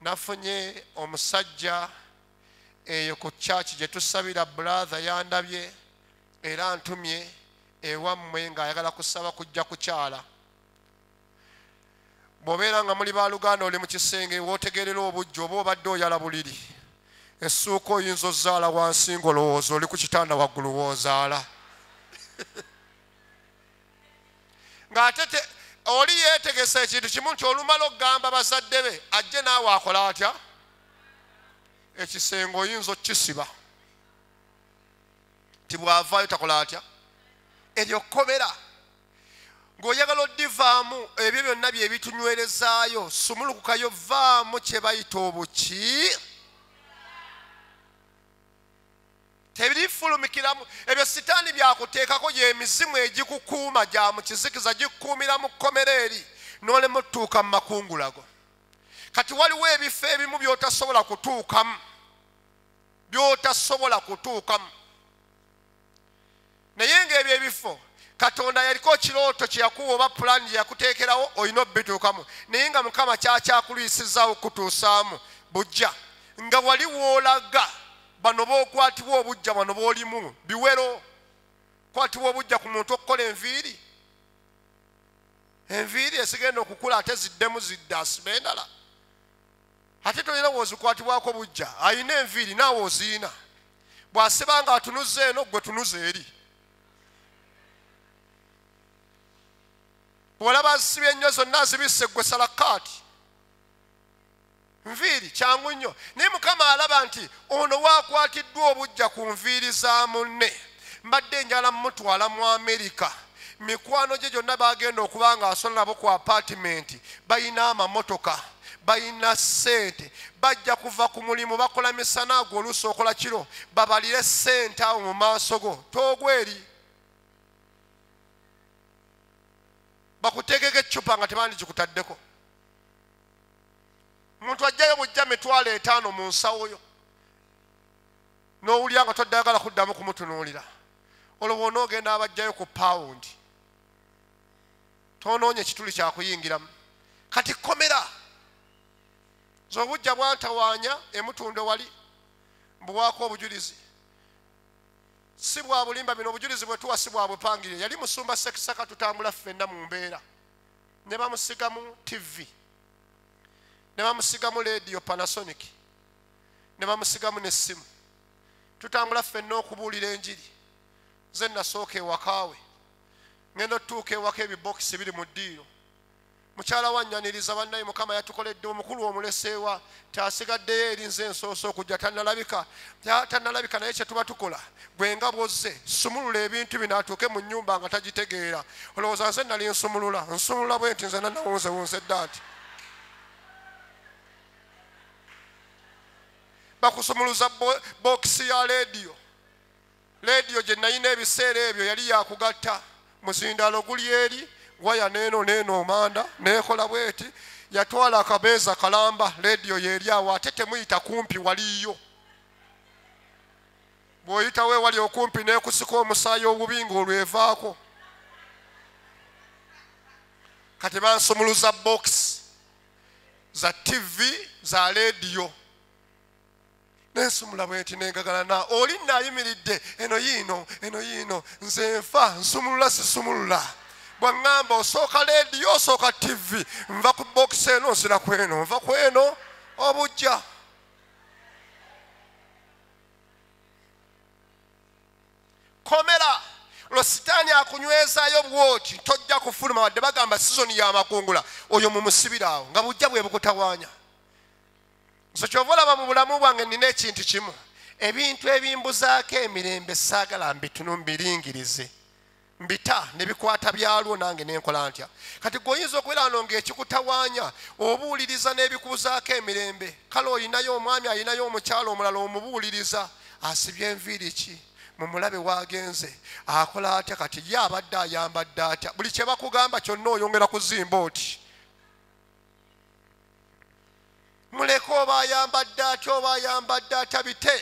nafunye omusajja eyo ku kyaki gye tusabira bulatha yandabye era ntumye ewammwe ng'ayagala kusaba kujja kukyala bw'obeera nga muli baluganda oli mu kisenge wootegerera obujja oba obadde oyala buliri. Essuuka oyinza ozaala wansi ngaolowooza oli ku kitanda waggulu woozaala ng'ate te- oli yeetegesa ekintu kimu nti olumala okugamba bazadde be ajje naawe akola atya? Ekisenge oyinza okukisiba. Ti bw'avaayo takola atya? Eryo kkomera ng'oyagala oddivaamu ebyo byonna bye bitunywerezaayo sumulukukayo vaamu kye bayita obuki. Tebirifulumikiramu. Ebyo sitaani byakuteekako gyemizimu egikukuuma gya mu kizikiza gikukuumira mu kkomera eri n'olema otutuuka mu makungulago. Kati waliwo ebifo ebimu by'otasobola kutuukamu by'otasobola kutuukamu. Naye ng'ebyo ebifo katonda yaliko kirooto kye yakuwa oba pulaani gye yakuteekerawo olina obituukamu naye nga mukama kyakyakulwisizaawo okutuusaamu bujja nga wali woolaga bano bookwatibwa obujja bano boolimu biwero kwatibwa obujja ku muntu okukola enviiri? Enviiri ezigenda okukula ate ziddemu zidde asiba endala. Ate tolina woozikwatibwako bujja ayina enviiri naawe oziina. Bw'asiba nga atunuza eno gwe tunuza eri bwolaba azisibye ennyo zonna azibisse gwe salakaati nviiri kyangu nnyo naye mukama alaba nti ono waakwatiddwa obujja ku nviiri za munne. Mbadde njala mutwala mu amerika. Mikwano gye gyonna bagenda okuba nga asola nabo ku apatimenti balina amamotoka balina sente bajja kuva ku mulimu bakola misana gwe oluusi okola kiro babalire sente awo mu maaso go. Toogweri bakuteekeko eccupa nga tebandigikutaddeko omuntu ajjayo bujja mitwalo etaano mu nsawo yo n'owulira nga toddagala kuddamu kumutunuulira olwo onoogenda abajjayo ku pawundi tonoonye ekituli kyakuyingiramu. Kati komera ze obujja bwantawaanya emutunde wali mbuwaako obujulizi si bwa bulimba bino obujulizi bwe tuwa si bwa bupangire yali musumba sekisaka tutambula ffenna mu mbeera. Ne bamusigamu tivi ne bamusigamu lediyo panasonic ne bamusigamu n'essimu. Tutambula ffenna okubuulira enjiri. Ze nasooka ewakaawe ngenda otutuuka ewaka ebibokisi biri mu ddiiro mukyala wannyaniriza bannaye mukama yatukoledde omukulu omuleseewa tyasigaddeyo eri nze ensoosa okujja tannalabika Ta- tannalabika naye kyetuba tukola. Gwe nga bwozze sumulula ebintu bino atuuke mu nnyumba nga tagitegeera. Olowooza nze nali nsumulula nsumulula bwe nti nze nanawunzewunzedde ati. Bakusumuluza bo- bokisi ya lediyo lediyo gye nayina ebiseera ebyo yali yakugatta. Muzindalo guli eri waya neeno neeno omanda nekola bweti. Yatwala akameeza kalamba lediyo yeri awo ate temuyita kumpi waliyo. Bw'oyitawo ewali okumpi nekusika omusaayi obubi ng'olwevaako kati bansumuluza bokisi za tv za lediyo nensumula bwe nti nengagala na oli naayimiridde eno yiino eno yiino nze nfa nsumulula sisumulula bwaŋŋamba osooka lediyo osooka tv nva ku bokisi eno nsira ku eno nva ku eno obujja komera lwo sitaani akunywezaayo bwoti tojja kufuluma wadde bagamba sizoni yamakungula oyo mumusibiraawo nga bujja bwe bukutawaanya nso kyova olaba mu bulamu bwange nina ekintu kimu. Ebintu ebimbuzaako emirembe saagala mbitunu mbita nebikwata byalwo nange nenkola ntya? Kati gweoyinza okubeera wano ngaekikutawaanya obuuliriza n'ebikubuzaako emirembe? Kale oyinayo omwami ayinayo omukyalo omulala omubuuliriza asibye enviiri ki? Mumulabe wagenze akola atya? Kati ye abadde ayambadde atya? Buli kye bakugamba kyonna oyongera kuzimba oti muleke oba ayambadde atya oba ayambadde atya bite?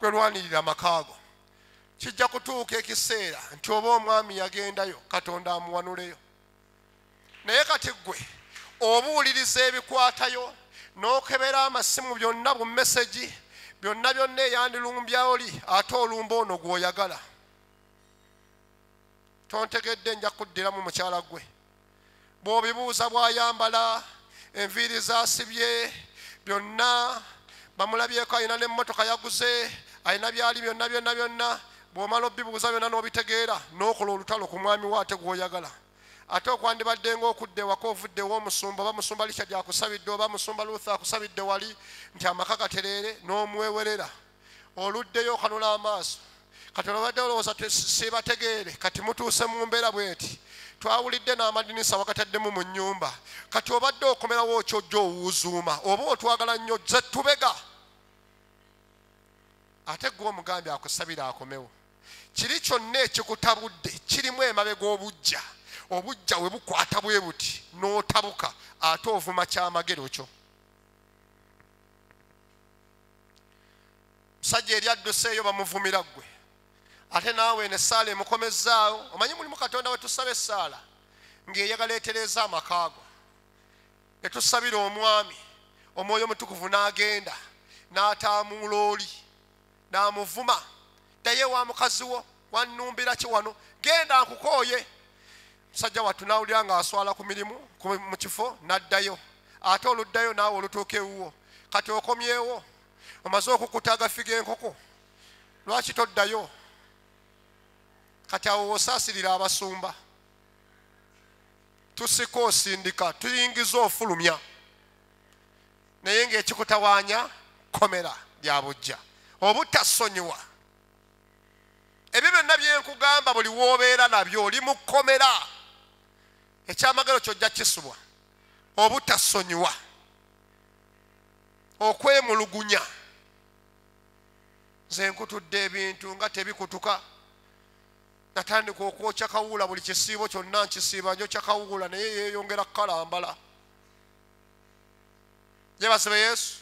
Kwerwanirira amakaago kijja kutuuka ekiseera nti oba omwami yagendayo katonda amuwanuleyo. Naye kati ggwe obuwuliriza ebikwatayo n'okebera amasimu byonna bu mesegi byonna byonna eyandilumbya oli ate olumba ono gw'oyagala. Tontegedde nja kuddiramu mukyala gwe bw'obibuuza bw'ayambala enviiri zasibye byonna bamulabyeko alina n'emmotoka yaguze alina byali byonna byonna byonna bw'omala obibuuza byonna n'obitegeera n'okola olutalo ku mwami wo ate gw'oyagala. Ate okwandibadde ngaokudda ewaka ovudde ew'omusumba oba musumba likyadi akusabidde oba musumba lutha akusabidde wali nti amaka gatereere n'omwewerera. Oluddeyo okanula amaaso. Kati olabadde olowooza te- sibategeere kati mutuuse mu mbeera bweti. Twawulidde n'amadinisa wakataddemu mu nnyumba. Kati obadde okomerawo okyojja owuuzuuma oba otwagala nnyo ze tubega. Ate gwe omugambi akusabira akomewo kiri kyonna ekikutabudde kirimu emabega obujja obujja we bukwata bwe buti n'otabuka ate ovuma kyamagero kyo. Musajja eri adduseeyo bamuvumira ggwe. Ate naawe eno essaala emukomezaawo omanyi mulimu katonda we tusaba essaala ng'eyagala etereeza amakaago etusabira omwami omwoyo omutukuvu n'agenda n'ataamuula oli n'amuvuma ddayo wa mukazi wo wannumbira ki wano? Genda nkukooye musajja wattu nawulira ng'aswala ku mirimu mu kifo n'addayo. Ate oluddayo naawe olutuuka ewuwo. Kati okomyewo omaze okukuta agafi g'enkoko lwaki toddayo? Kati awo osaasirira abasumba. Tusika osindika tuyingiza ofulumya. Naye ng'ekikutawaanya komera lya bujja obutasonyiwa ebyo byonna byenkugamba buli woobeera nabyo oli mu kkomera. Ekyamagero kyojja kisubwa obutasonyiwa okwemulugunya. Nze nkutudde ebintu nga tebikutuka. Natandika okwokya kawuula buli kisiibo kyonna nkisiiba njokya kawuula naye yeeyongera kukalambala yebasibe yesu.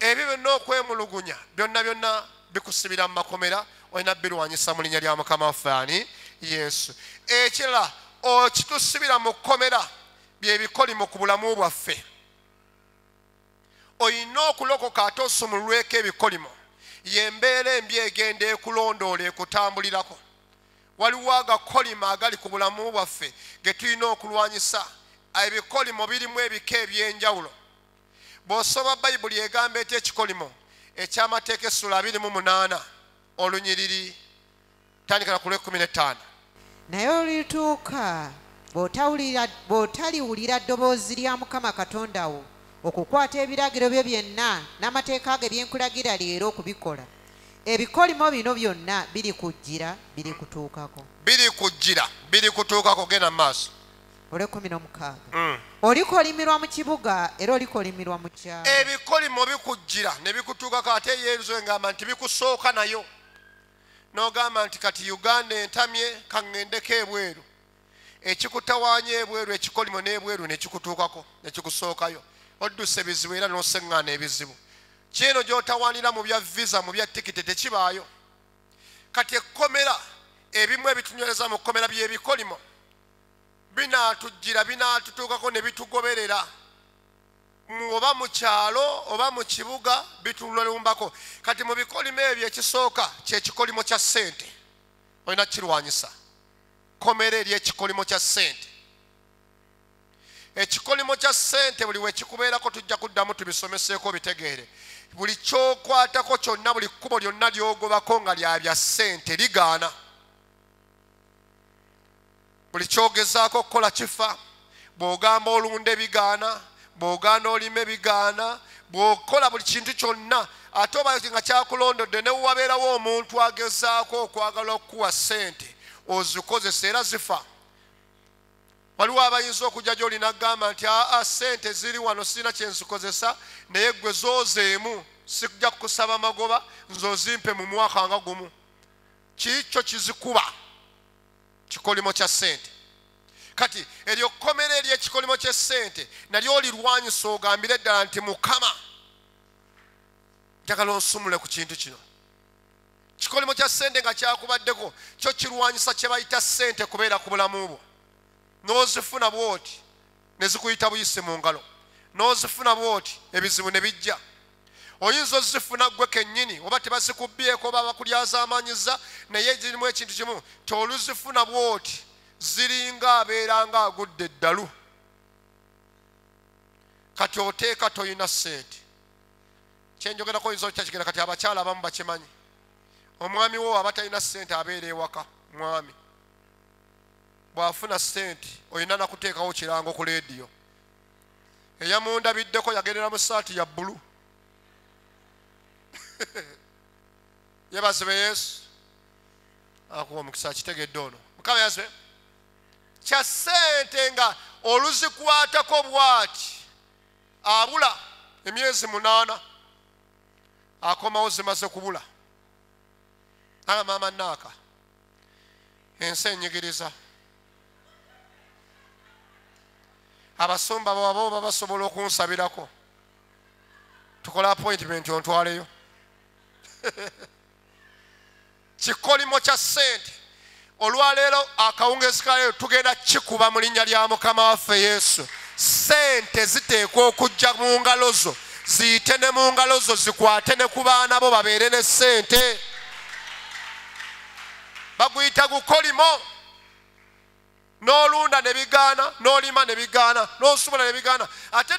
Ebyo byonna okwemulugunya byonna byonna bikusibira mu makomera olina birwanyisa mu linnya lya mukama waffe ani yesu ekirala okitusibira mu kkomera byebikolimo ku bulamu bwaffe olina okulokoka ate osumululweko ebikolimo yembeera embi egenda ekulondoola ekutambulirako waliwo agakolimo agali ku bulamu bwaffe ge tulina okulwanyisa ebikolimo birimu ebika ebyenjawulo bw'osoma bayibuli egamba ety ekikolimo ekyamateeka essula 28 olunyiriri tandikira ku lwekumi n'ettaano naye olituuka bw'otawulira- bw'otaliwulira ddoboozi lya mukama katonda wo okukwata ebiragiro bye byonna n'amateeka ge byenkulagira leero okubikola ebikolimo bino byonna biri kujjira biri kutuukako. Biri kujjira biri kutuukako genda mu maaso. Olwekumi n'omukaaga. Mm. olikolimirwa mu kibuga era olikolimirwa mu kyalo. Ebikolimo bikujjira ne bikutuukako ate yeezo engamba nti bikusooka nayo n'ogamba nti kati uganda entamye kaŋŋendeko ebweru. Ekikutawaanya ebweru ekikolimo n'ebweru nekikutuukako nekikusookayo oddusa ebizibu era n'oseŋŋaana ebizibu. Kieno gy'otawaanira mu bya visa mu bya tikiti tekibaayo. Kati ekkomera ebimu ebitunywereza mu kkomera byebikolimo binaatujjira binaatutuukako ne bitugoberera oba mu kyalo oba mu kibuga bitulumbako kati mu bikolimo ebyo ekisooka kyekikolimo kya ssente olina kirwanyisa. Kkomera eri ekikolimo kya ssente. Ekikolimo kya ssente buli wekikubeerako tujja kuddamu tubisomeseeko bitegeere. Buli kyokwatako kyonna buli kkubo lyonna lyogobako nga lya bya ssente ligaana. Buli kyogezaako okukola kifa bw'ogamba olunda ebigaana bw'ogaana olima ebigaana bw'okola buli kintu kyonna ate oba nga kyakulondodde ne wabeerawo omuntu agezaako okwagala okukuwa ssente ozikozesa era zifa. Waliwo abayinza okujja gyolina kugamba nti aa sente ziri wano sirina kyenzikozesa naye gwe zoozeemu sijja kukusaba magoba nze ozimpe mu mwaka nga gumu. Kiikyo kizikuba? Kikolimo kya sente kati eryo kkomera eryekikolimo kyesente nalyo olirwanyisa ogambire eddala nti mukama njagala onsumule ku kintu kino. Kikolimo kya sente nga kyakubaddeko kyo kirwanyisa kye bayita sente kubeera ku bulamu bwo. N'ozifuna bwoti ne zikuyita buyise mu ngalo. N'ozifuna bwoti ebizibu ne bijja. Oyinza ozifuna ggwe kennyini oba tebazikubbyeko oba bakulyazamanyiza naye zirimu ekintu kimu tioluzifuna bwoti ziringa abeera nga agudde eddalu. Kati oteeka toyina sente kyenjogerako oyinza okyakigera kati abakyala abamu bakimanyi. Omwami wo aba talina sente abeera ewaka mwami. Bw'afuna sente olina nakuteekawo kirango ku leediyo. Eyamundabiddeko yagendera mu saati ya bbulu. Yebazibe yesu. Akuwa omukisa akitegedde ono. Mukama yazibe kya sente nga oluzikwatako bwati? Abula emyezi munaana akomawo zimaze kubula. Aga maama naaka ensi enyigiriza abasumba bwaba oba basobola okunsabirako? Tukole appointment ontwaleyo. Kikolimo kya ssente olwaleero akawungezi kaleero tugenda kikuba mu linnya lya mukama waffe yesu. Ssente ziteekwa okujja mu ngalo zo ziyite ne mu ngalo zo zikwate ne ku baana bo babeere ne ssente. Baguyita gukolimo n'olunda ne bigaana n'olima ne bigaana n'osumula ne bigaana. Ate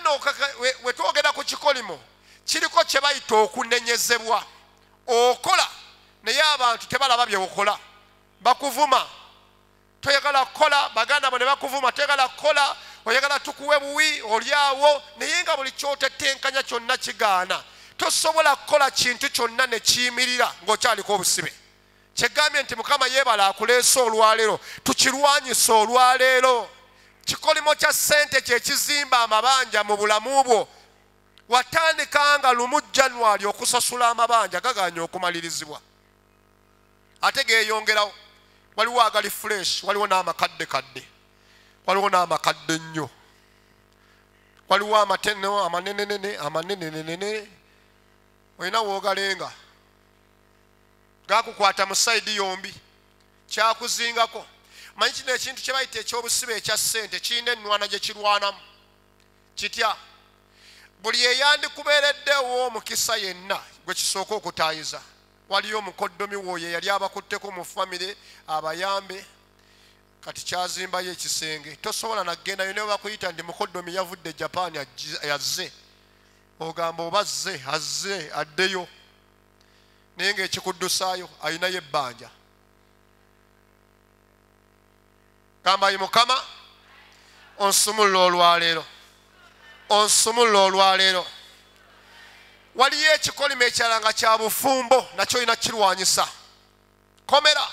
wetwogera ku kikolimo kiriko kye bayita okunenyezebwa. Okola naye abantu tebalaba byeokola bakuvuma. Toyagala kukola baganda bo ne bakuvuma toyagala kukola oyagala tukuwe buwi oliawo naye nga buli kyotetenkanya kyonna kigaana. Tosobola kukola kintu kyonna ne kiyimirira ng'okyaliko obusibe. Kyegambye nti mukama yeebala akuleesa olwaleero tukirwanyisa olwaleero. Kikolimo kya ssente kyekizimba amabanja mu bulamu bwo. Watandika nga lumu januwali okusasula amabanja gaganya okumalirizibwa. Ate geeyongerawo waliwo agali fresh waliwo n'amakadde kadde. Waliwo n'amakadde nnyo waliwo amateno amanenenene amanenenenene. Olina woogalenga gakukwata mu sayidi yombi. Kyakuzingako. Manyi kino ekintu kye bayita ekyobusibe ekya ssente kirina ennwana gye kirwanamu. Kitya? Buli eyandikubeereddewo omukisa yenna gwe kisooka okutaayiza waliyo omukoddomi woyo yali abakutteko mu famire abayambe kati kyazimbayo ekisenge. Tosobola nagendayo naye bakuyita nti mukoddomi yavudde japan yazze. Ogamba oba zze azze addeyo. Naye ngaekikuddusaayo ayinayo ebbanja. Gamba yi mukama onsumulula olwaleero onsumulula olwaleero waliyo ekikolimo ekirala nga kya bufumbo nakyo olina kirwanyisa. Komera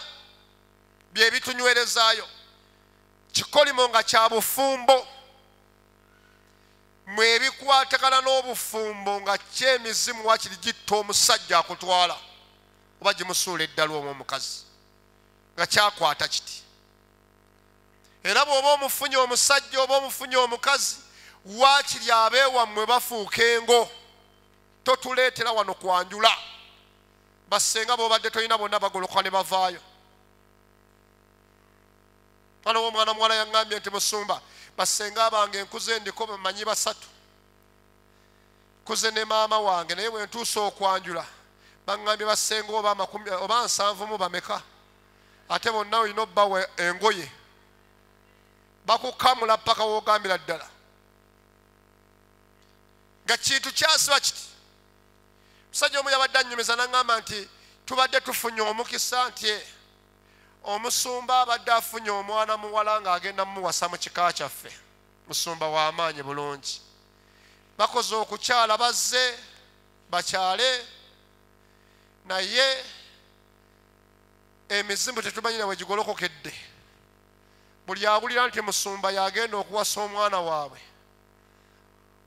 bye bitunywerezaayo. Kikolimo nga kya bufumbo mwebikwatagana n'obufumbo nga kyemizimu wakiri gitta omusajja akutwala oba gimusuula eddala omwo omukazi nga kyakwata kiti. Era bw'oba omufunye omusajja oba omufunye omukazi waakiri abeewammwe bafuuka engo totuleetera wano kwanjula. Basenga bobadde tolina bonna bagoloka ne bavaayo. Mwana womwana muwala yaŋŋambye nti musumba basenga bange enkuze ndiko bamanyi basatu. Kuze ne maama wange naye bwe ntuusa okwanjula baŋŋambye basenga oba nsanvu mu bameka? Ate bonna olina obbawa engoye. Bakukamula paka woogambira ddala. Nga kintu kyasiba kiti musajja omu yabadde annyumiza naŋŋamba nti tubadde tufunye omukisa nti omusumba abadde afunye omwana muwala ng'agenda mumuwasa mu kika kyaffe. Musumba w'amaanyi bulungi. Bakoze okukyala bazze bakyale naye emizimu tetumanyire bwe gigolokokedde. Buli awulira nti musumba yagenda okuwasa omwana waabwe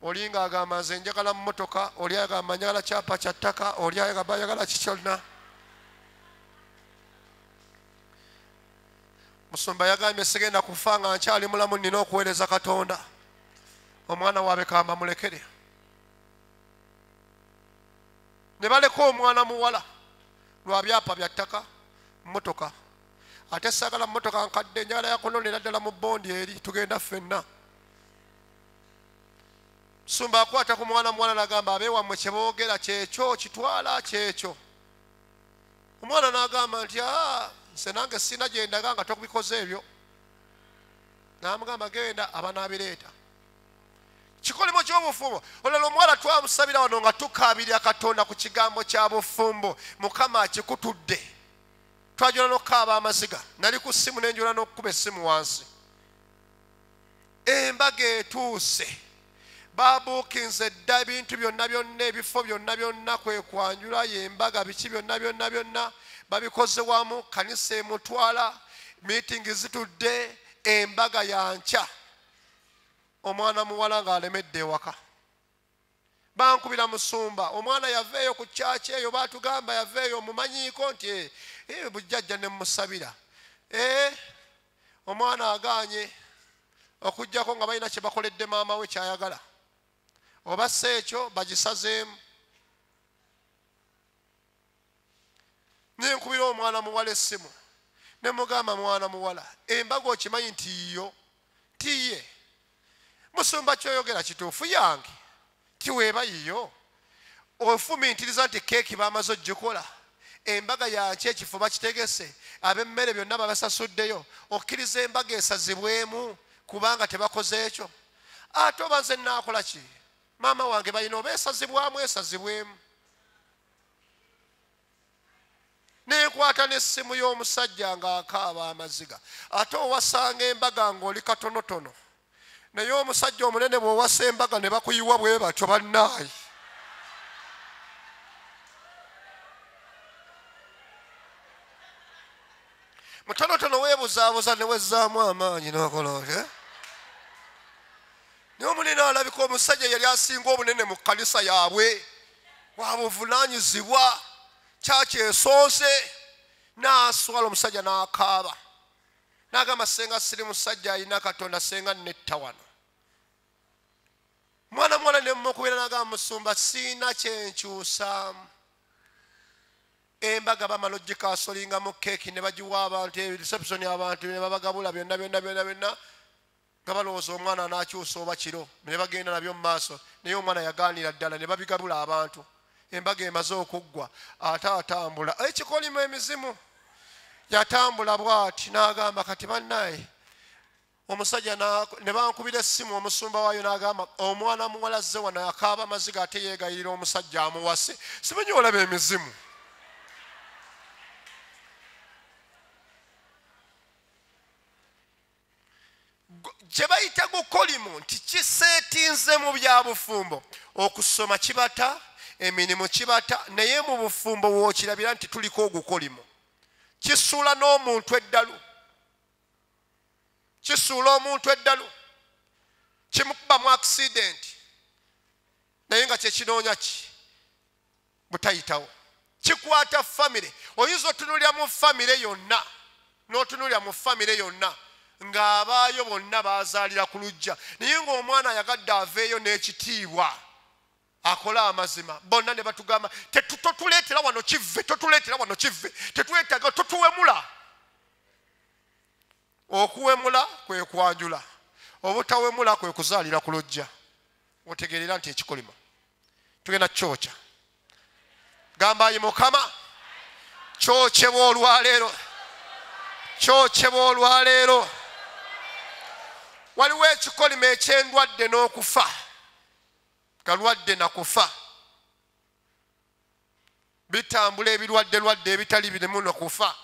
oli ngaagamba nze njagala mumotoka oli agamba njagala kyapa kya ttaka oli agamba njagala kikyonna musumba yagambye sigenda kufa nga nkyali mulamu nina okuweereza katonda. Omwana waabe kamba mulekere. Ne baleka omwana muwala lwa byapa bya ttaka motoka ate sagala motoka nkadde njagala yakunonera ddala mu bondi eri tugenda ffenna musumba akwata ku mwana muwala nagamba abeewammwe kyeboogera kyekyo kitwala kyekyo. Omwana nagamba nti aa nze nange sina gyendaga nga tokubikoze ebyo. Namugamba genda abanaabireeta kikolimo kyobufumbo. Olala omuwala twamusabira wano nga tukaabirira katonda ku kigambo kya bufumbo. Mukama akikutudde. Twajula nokukaaba amaziga. Nali ku ssimu nenjula n'okukuba essimu wansi. Embaga etuuse babuukinze dda ebintu byonna byonna ebifo byonna byonna kwe kwanjula yembaga biki byonna byonna byonna babikoze wamu kanisa emutwala miitingi zitudde embaga yankya omwana muwala ng'alemedde ewaka. Bankubira musumba omwana yaveeyo ku kyaki eyo baatugamba yaveeyo omumanyiiko nti eh, bujjajja ne musabira ee omwana aganye okugjako nga balina kye bakoledde maama we kyayagala oba si ekyo bagisazeemu nenkubira omwana muwala essimu. Nemugamba mwana muwala embaga okimanyi nti yo? Tiye musumba kyoyogera kituufu yange. Tiweeba yiyo? Ofumintiriza nti keeki bamaze ogikola. Embaga yanki ekifo bakitegese? Ab'emmere byonna babasasuddeyo. Okkiriza embaga esazibwemu kubanga tebakoze ekyo? Ate oba nze naakola ki maama wange balina oba esazibwamu esazibwemu nenkwata n'essimu y'omusajja ng'akaaba amaziga. Ate owasanga embaga ng'oli katonotono. Naye omusajja omunene bw'owasa embaga ne bakuyiwa bwe batyo bannaayi. Mutonotono weebuzaabuza ne wezzaamu amaanyi nokola otya naye omunene alabika omusajja yali asinga obunene mu kkanisa yaabwe wabuvunaanyizibwa kyakyesoose n'aswala omusajja n'akaaba. N'agamba senga siri musajja alina katonda senga netta wano. Mwana mwana nemukubira n'agamba musumba siina kyenkyusaamu. Embaga bamala ogikasolingamu keeki ne bagiwa abantu reception abantu ne babagabula byonna byonna byonna byonna nga balowooza omwana anakyusa oba kiro ne bagenda nabyo mu maaso naye omwana yaganira ddala ne babigabula abantu. Embaga emaze okuggwa ate atambula. Ekikolimu emizimu? Yatambula bwati n'agamba kati bannaye. Omusajja ne bankubira essimu omusumba waayo n'agamba omwana muwala zze wano akaaba amaziga ate yeegayirira omusajja amuwase. Simanyi olaba emizimu gye bayita gukolimu nti kiseetinze mu bya bufumbo. Okusoma kibata emirimu kibata naye mu bufumbo wookirabira nti tuliko ogukolimu kisuula n'omuntu eddalu. Kisuula omuntu eddalu. Kimukubamu akisidenti naye nga kyekinoonya ki? Butayitawo. Kikwata famire oyinza otunulira mu famire yonna n'otunulira mu famire yonna ng'abaayo bonna bazaalira ku lujja naye ng'omwana ayagadde aveeyo n'ekitiibwa akole amazima. Bonna ne batugamba "Tetu- totuleetera wano kivve totuleetera wano kivve. Tetuwetaga totuwemula. Okuwemula kwe kwanjula obutawemula kwe kuzaalira ku lujja otegeerera nti ekikolimo tugenda kyokya gambayi mukama kyokyebwa olwaleero kyokyebwa olwaleero waliwo ekikolimo ekyendwadde n'okufa. Galwadde nakufa bitambula ebirwadde lwadde ebitali birimu nakufa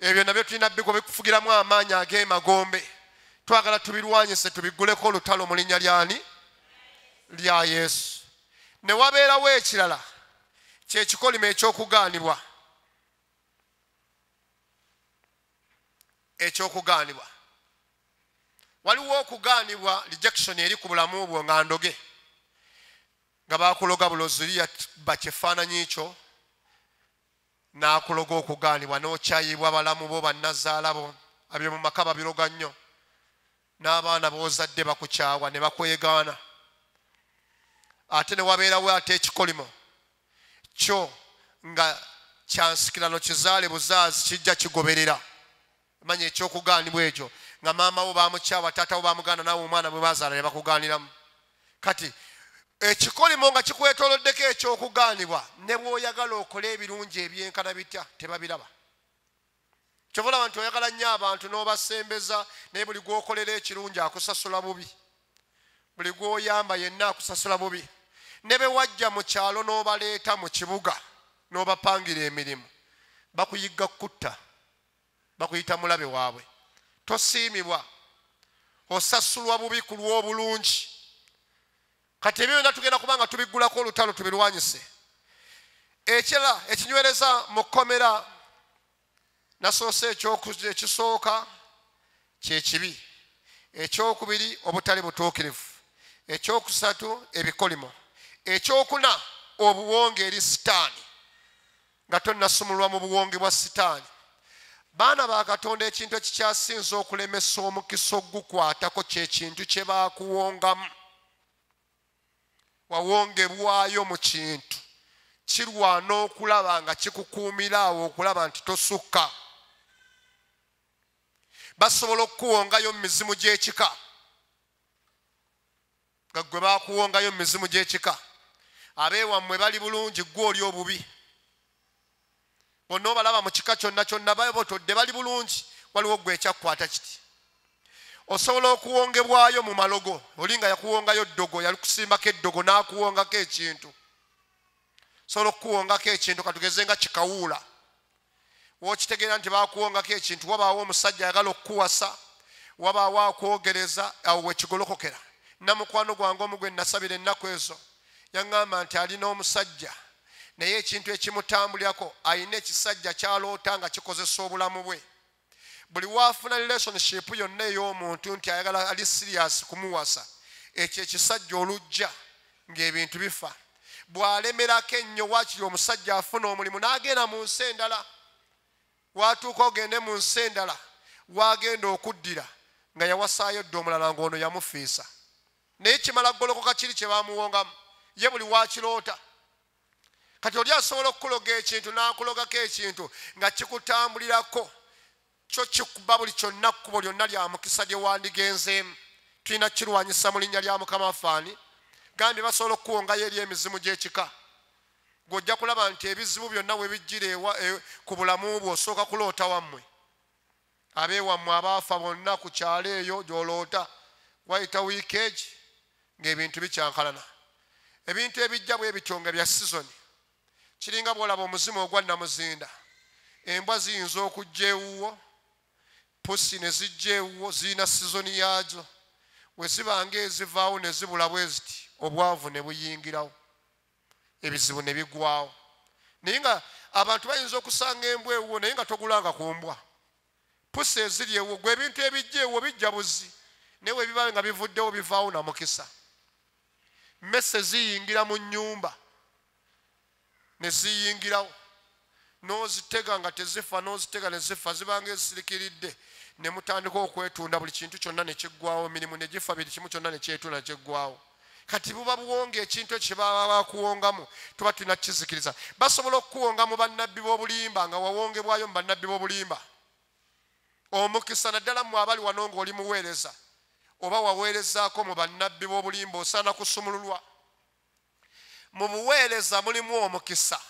ebyo nabyo tulina bigwa bikufugiramu amaanyi ag'emagombe twagala tubirwanyise tubiguleko olutalo mu linnya lyani? Lya yesu. Ne wabeerawo ekirala kyekikolimo ekyokugaanibwa. Ekyokugaanibwa waliwo okugaanibwa rejection eri ku bulamu bwo nga ndoge nga bakuloga buloziriya bakifaananyi kyo n'akuloga okugaanibwa n'okyayibwa balamu bo bannazaala bo abyo mu maka babiroga nnyo n'abaana b'ozadde bakukyawa ne bakwegaana. Ate ne wabeerawo ate ekikolimo kyo nga kyansikirano kizaale buzaazi kijja kigoberera. Manya ekyokugaanibwa ekyo nga maama wo bamukyawa taata wo bamugaana naawe omwana bwe bazaala ne bakugaaniramu. Kati ekikolimo nga kikwetoloddeko ekyokugaanibwa ne bw'oyagala okole ebirungi ebyenkana bitya tebabiraba. Kyova olaba nti oyagala nnyo abantu n'obasembeza naye buli gwokolera ekirungi akusasula bubi. Buli gwoyamba yenna akusasula bubi. Ne be wajja mu kyalo n'obaleeta mu kibuga n'obapangira emirimu. Bakuyigga kutta bakuyita mulabe waabwe tosiimibwa osasulwa bubi ku lw'obulungi. Kati ebyo byonna tugenda kuba nga tubiggulako olutalo tubirwanyise. Ekira ekinywereza mu kkomera nasoose ekisooka kyekibi ekyokubiri obutali butuukirivu. Ekyokusatu ebikolimo. Ekyokuna obuwonge eri sitaani. Nga tonnasumulwa mu buwonge bwa sitaani baana ba katonda ekintu ekikyasinza okulemesa omukisa ogukwatako kyekintu kye baakuwongamu. Wawongebwayo mu kintu. Kirwana okulaba nga kikukuumiraawo okulaba nti tosukka. Basobola okukuwongayo mu mizimu gy'ekika nga gwe baakuwongayo mu mizimu gy'ekika abeewammwe bali bulungi gwe oli obubi bonna obalaba mu kika kyonna kyonna babotodde bali bulungi. Waliwo gwe ekyakukwata kiti. Osobola okuwongebwayo mu malogo. Oli nga yakuwongayo ddogo yalikusimbako eddogo n'akuwongako ekintu. Osobola okukuwongako ekintu katugeze nga kikawuula. Wokitegeera nti bakuwongako ekintu wabaawo omusajja ayagala okukuwasa wabaawo akwogereza awo wekigolokokera namukwano gwange omu gwe nasabira ennaku ezo yaŋŋamba nti alina omusajja naye ekintu ekimutambulirako ayina ekisajja kyaloota nga kikozesa obulamu bwe. Buli waafuna relationship yonna ey'omuntu nti ayagala ali sirias kumuwasa ekyo ekisajja olujja ng'ebintu bifa. Bw'alemerako ennyo waakiri omusajja afuna omulimu n'agenda mu nsi endala watuuka ogende mu nsi endala wagenda okuddira nga yawasaayo dde omulala ng'ono yamufiisa. Naye kimala golokoka kiri kye bamuwongamu ye buli wakiroota kati oli asobola okukuloga ekintu n'akulogako ekintu nga kikutambulirako kyo kikuba buli kyonna kkubo lyonna lya mukisa lye wandigenzeemu tulina kirwanyisa mu linnya lya mukama wafaani gambye basobola okukuwongayo eri emizimu gy'ekika gweojja kulaba nti ebizibu byonna we bijjira ewa- e- ku bulamu bwe osooka kuloota wammwe. Abeewammwe abaafa bonna ku kyalo eyo gy'oloota wayita wiiki egi ng'ebintu bikyankalana. Ebintu ebijja bwe bityo nga bya sizoni kiringa bw'olaba omuzimu ogwa namuzinda embwa ziyinza okujja ewuwo pusi ne zijja ewuwo zirina sizoni yaazo. We ziba ngaezivaawo ne zibula bwe ziti obwavu ne buyingirawo ebizibu ne bigwawo. Naye nga abantu bayinza okusanga embwa ewuwo naye nga togulanga ku mbwa. Pusi eziri ewuwo gwe ebintu ebijja ewuwo bijja buzi naye we biba nga bivuddewo bivaawo na mukisa. Mmese ziyingira mu nnyumba ne ziyingirawo n'ozitega nga tezifa n'ozitega ne zifa zibanga ezisirikiridde. Ne mutandika okwetunda buli kintu kyonna ne kiggwawo emirimu ne gifa buli kimu kyonna ne kyetunda ne kiggwawo kati buba buwonga ekintu ekyo kyebaba bakuwongamu tuba tulina kukizikiriza. Basobola okukuwonga mu bannabbi b'obulimba nga wawongebwayo mu bannabbi b'obulimba. Omukisa naddala mmwe abali wano ng'oli muweereza oba waweerezaako mu bannabbi b'obulimba osaana kusumululwa mu buweereza mulimu omukisa.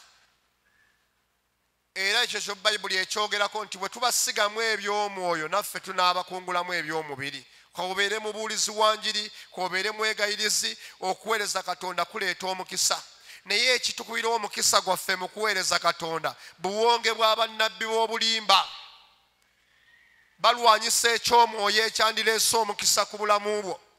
Era ekyo kyo bayibuli ekyogerako nti bwe tubasigamu eby'omwoyo naffe tunaabakungulamu eby'omubiri. Kobeere mubuulizi wa njiri kobeere mwegayirizi okuweereza katonda kuleeta omukisa. Naye ekitukubira omukisa gwaffe mu kuweereza katonda buwonge bw'abannabbi b'obulimba. Balwanyisa ekyomwoyo ekyandireese omukisa ku bulamu bwo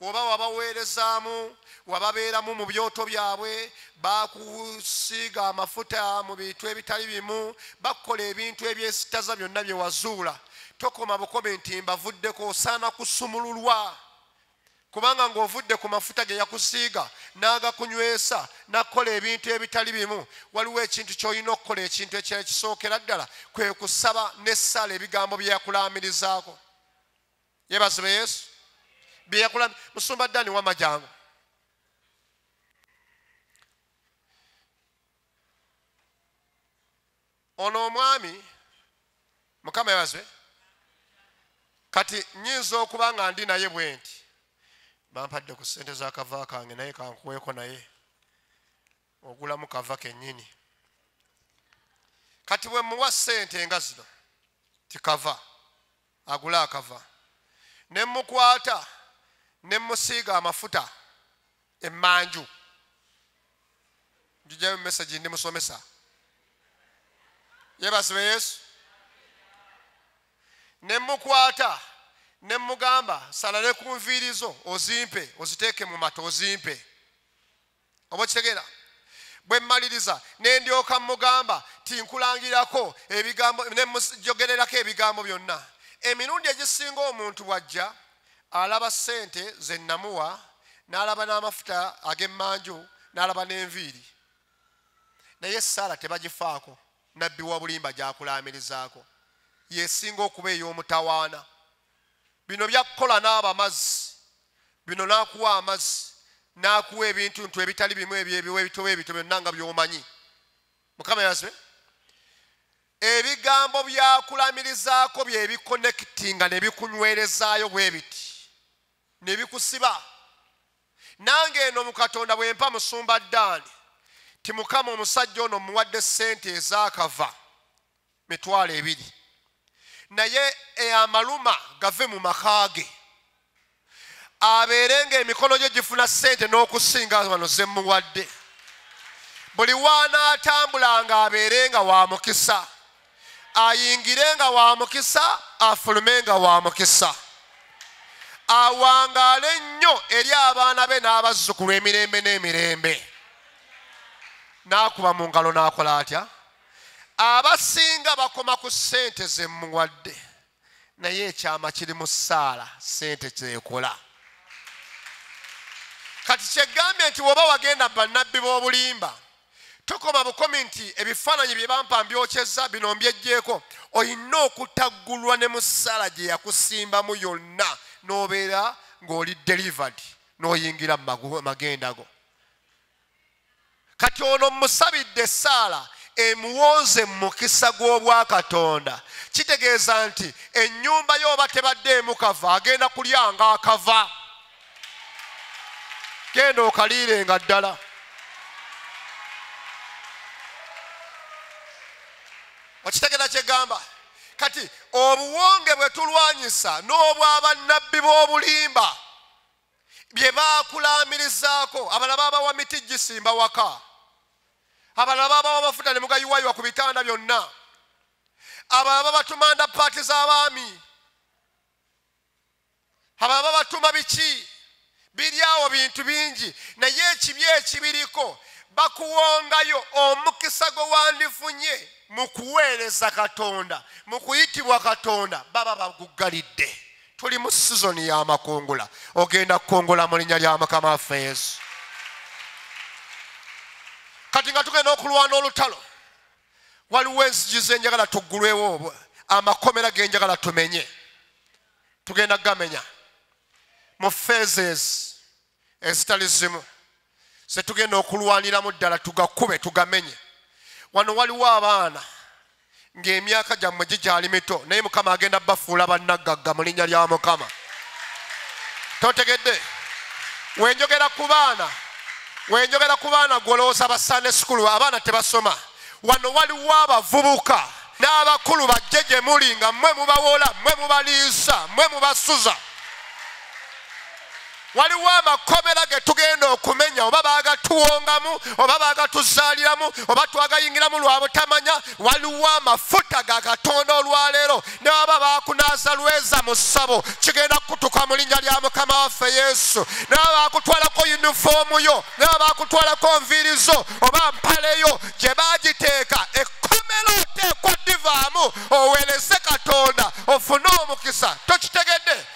oba wabaweerezaamu wababeeramu mu byoto byabwe bakusiiga amafuta mu bintu ebitali bimu bakukola ebintu ebyesitaza byonna bye wazuula. Tokoma bukomi nti mbavuddeko osaana kusumululwa. Kubanga ng'ovudde ku mafuta ge yakusiiga n'agakunywesa n'akukola ebintu ebitali bimu waliwo ekintu ky'olina okukola ekintu ekirala kisookera ddala kwe kusaba n'essaala ebigambo bye yakulaamirizaako. Yebazibe yesu bye yakula musumba ddani wamajangu ono omwami mukama yabazwe kati nyinza okuba nga ndi naye bwe nti bampadde ku sente zakava kange naye kankuweeko naye ogulamu kava kennyini kati bwe muwa sente nga zino tikava agule akava ne mukwata ne musiiga amafuta emmanju njijjayo mumesagi ndi musomesa. Yebasibe yesu. Ne mukwata ne mugamba salale ku nviirizo ozimpe oziteeke mu mata ozimpe. Oba okitegeera? Bwe mmaliriza ne ndyoka mugamba tinkulangirako ebigambo ne mujogererako ebigambo byonna. Emirundi egisinga omuntu bwajja alaba sente ze namuwa n'alaba n'amafuta ag'emmanju n'alaba n'enviiri. Naye saala tebagifaako nabbi wa bulimba gyakulaamirizaako. Yesinga okuba ey'omutawaana. Bino byakukola n'aba amazzi bino n'akuwa amazzi n'akuwa ebintu ntu ebitali bimu ebyebiwa ebitobo ebito byonna nga by'omanyi. Mukama yazbe ebigambo byakulamirizaako byebikonekitinga ne bikunywerezaayo bwe biti ne bikusiba nange eno mu katonda bwe mpa musumba ddaani ti mukama omusajja ono muwadde sente ezaakava mitwalo ebiri. Naye amaluma gave mu maka ge. Abeere ngaemikono gye gifuna sente n'okusinga wano zemuwadde buli waanaatambulanga abeere nga wa mukisa ayingire nga wa mukisa afulume nga wa mukisa awangaale nnyo eri abaana be n'abazzukulu emirembe n'emirembe. N'akuba mu ngalo n'akola atya? Abasinga bakoma ku ssente ze muwadde naye ekyama kiri mu ssaala ssente zekola kati kyegambye nti woba wagenda bannabbi b'obulimba tokoma bukomi nti ebifaananyi bye bampa mbyokyeza bino mbyejjeeko olina okutaggulwa ne mu ssaala gye yakusimbamu yonna n'obeera ng'oli delivered n'oyingira mu magenda go kati ono musabidde essaala emuwonze mu mukisa gw'obwakatonda. Kitegeeza nti ennyumba yo oba tebaddeemu kava agenda kulyanga akava. Genda okaliirenga ddala. Okitegeera kyegamba kati obuwonge bwe tulwanyisa n'obwabannabbi b'obulimba bye baakulaamirizaako abalala babawa miti gisimba waka. Abalala babawa amafuta ne mugayiwayiwa ku bitanda byonna. Abalala babatumanda paati z'abaami. Abalala babatuma biki? Biri awo bintu bingi naye ekibi ekibiriko bakuwongayo omukisa gwe wandifunye mu kuweereza katonda mu kuyitibwa katonda baba baguggalidde. Tuli mu sizoni y'amakungula ogenda kukungula mu linnya lya mukama waffe yesu. Kati nga tugenda okulwana olutalo waliwo enzigi zenjagala tuggulwewo obwo amakomera genjagala tumenye. Tugenda gamenya mu phases ezitali zimu zetugenda okulwaniramu ddala tugakube tugamenye. Wano waliwo abaana ng'emyaka gyammwe gigyali mito naye mukama agenda bafuula bannaggagga mu linnya lya mukama. Totegedde? Wenjogera ku baana wenjogera ku baana gwolowooza basande sukulu abaana tebasoma. Wano waliwo abavubuka n'abakulu bajje gye muli nga mmwe mubawola mmwe mubaliisa mmwe mubasuza waliwo amakomera ge tugenda okumenya oba bagatuwongamu oba bagatuzaaliramu oba twagayingiramu lwa butamanya waliwo amafuta ga katonda olwaleero ne baba bakunaaza lweza mu ssabo kigenda kutuka mu linnya lya mukama waffe yesu. Ne baba bakutwalako yunifoomu yo ne baba bakutwalako nviirizo oba mpaleyo gye bagiteeka ekkomera oteekwa divaamu oweereze katonda ofune omukisa. Tokitegedde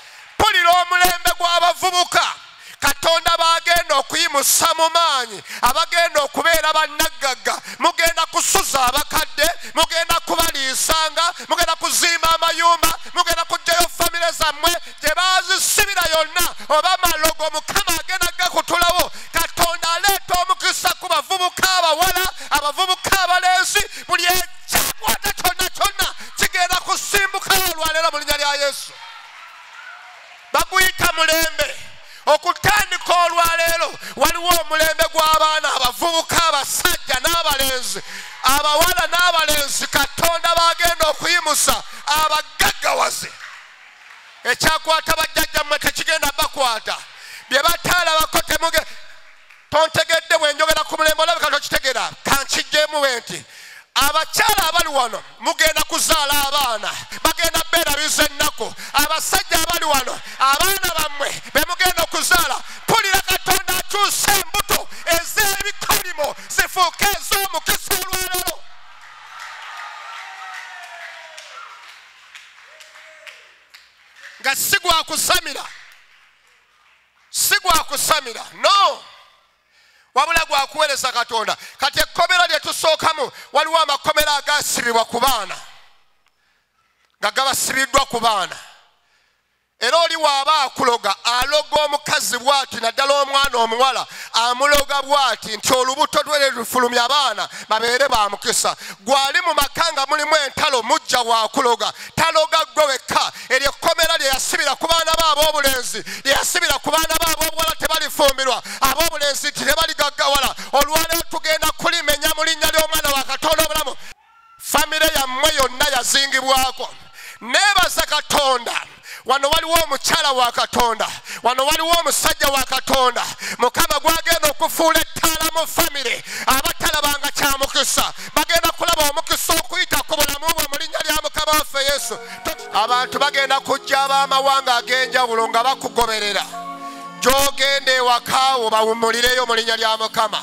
mpulira omulembe gw'abavubuka. Katonda bagenda okuyimusa mu maanyi abagenda okubeera bannaggagga. Mugenda kusuza abakadde mugenda kubaliisanga mugenda kuzimba amayumba mugenda kugjayo famire zammwe. Gye bazisibira yonna oba malogo mukama agenda gakutulawo. Katonda aleeta omukisa ku bavubuka abawala abavubuka abalenzi. Buli ekyakwata kyonna kyonna kigenda kusimbuka olwaleero mu linnya lya yesu baguyita mulembe. Okutandika olwaleero waliwo omulembe gw'abaana abavubuka abasajja n'abalenzi. Abawala n'abalenzi katonda bagenda okuyimusa abagaggawaze. Ekyakwata bajjajjammwe tekigenda bakwata. Bye bataalabako temuge tontegedde bwenjogera ku mulembe olabika tokitegeera kankijjeemu bwe nti abakyala abali wano mugenda kuzaala abaana. Bagenda beerabiza ennaku. Abasajja abali wano abaana bammwe be mugenda okuzaala pulira katonda akyusa embuto ez'ebikolimo zifuuke ez'omukisa olwaleero nga si gwakusamira si gwakusamira no wabula gwakuweereza katonda. Kati ekkomera lye tusookamu waliwo amakomera agasibibwa ku baana. Nga gabasibiddwa ku baana era oli waaba akuloga aloga omukazi bw'ati naddala omwana omuwala amuloga bw'ati nti olubuto lwe lufulumya abaana babeere bamukisa gwali mu maka nga mulimu entalo mujja waakuloga taloga gwe wekka. Eryo ekkomera lye yasibira ku baana be ab'obulenzi lye yasibira ku baana be ab'obuwala tebalifumbirwa. Ab'obulenzi nti tebaligaggawala olwaleero tugenda kulimenya mu linnya ly'omwana wa katonda obulamu. Famire yammwe yonna yazingibwako. Neebaza katonda wano waliwo omukyala wa katonda. Wano waliwo omusajja wa katonda. Mukama gwagenda okufuula ettaala mu famire abatalabanga kyamukisa bagenda kulaba omukisa okuyita ku bulamu bwe mu linnya lya mukama waffe yesu. Abantu bagenda kujja ab'amawanga ag'enjawulo nga bakugoberera. Gyogenda ewakaawo bawumulireyo mu linnya lya mukama.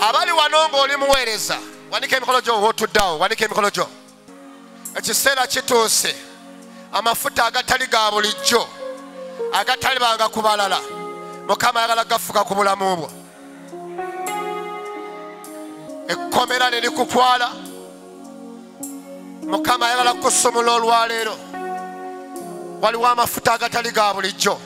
Abali wano ng'oli muweereza wanika emikono gyo oba otuddeawo wanika emikono gyo. Ekiseera kituuse amafuta agatali ga bulijjo agatali banga ku balala. Mukama ayagala gafuka ku bulamu bwo. Ekkomera ne likutwala mukama ayagala kusumula olwaleero. Waliwo amafuta agatali ga bulijjo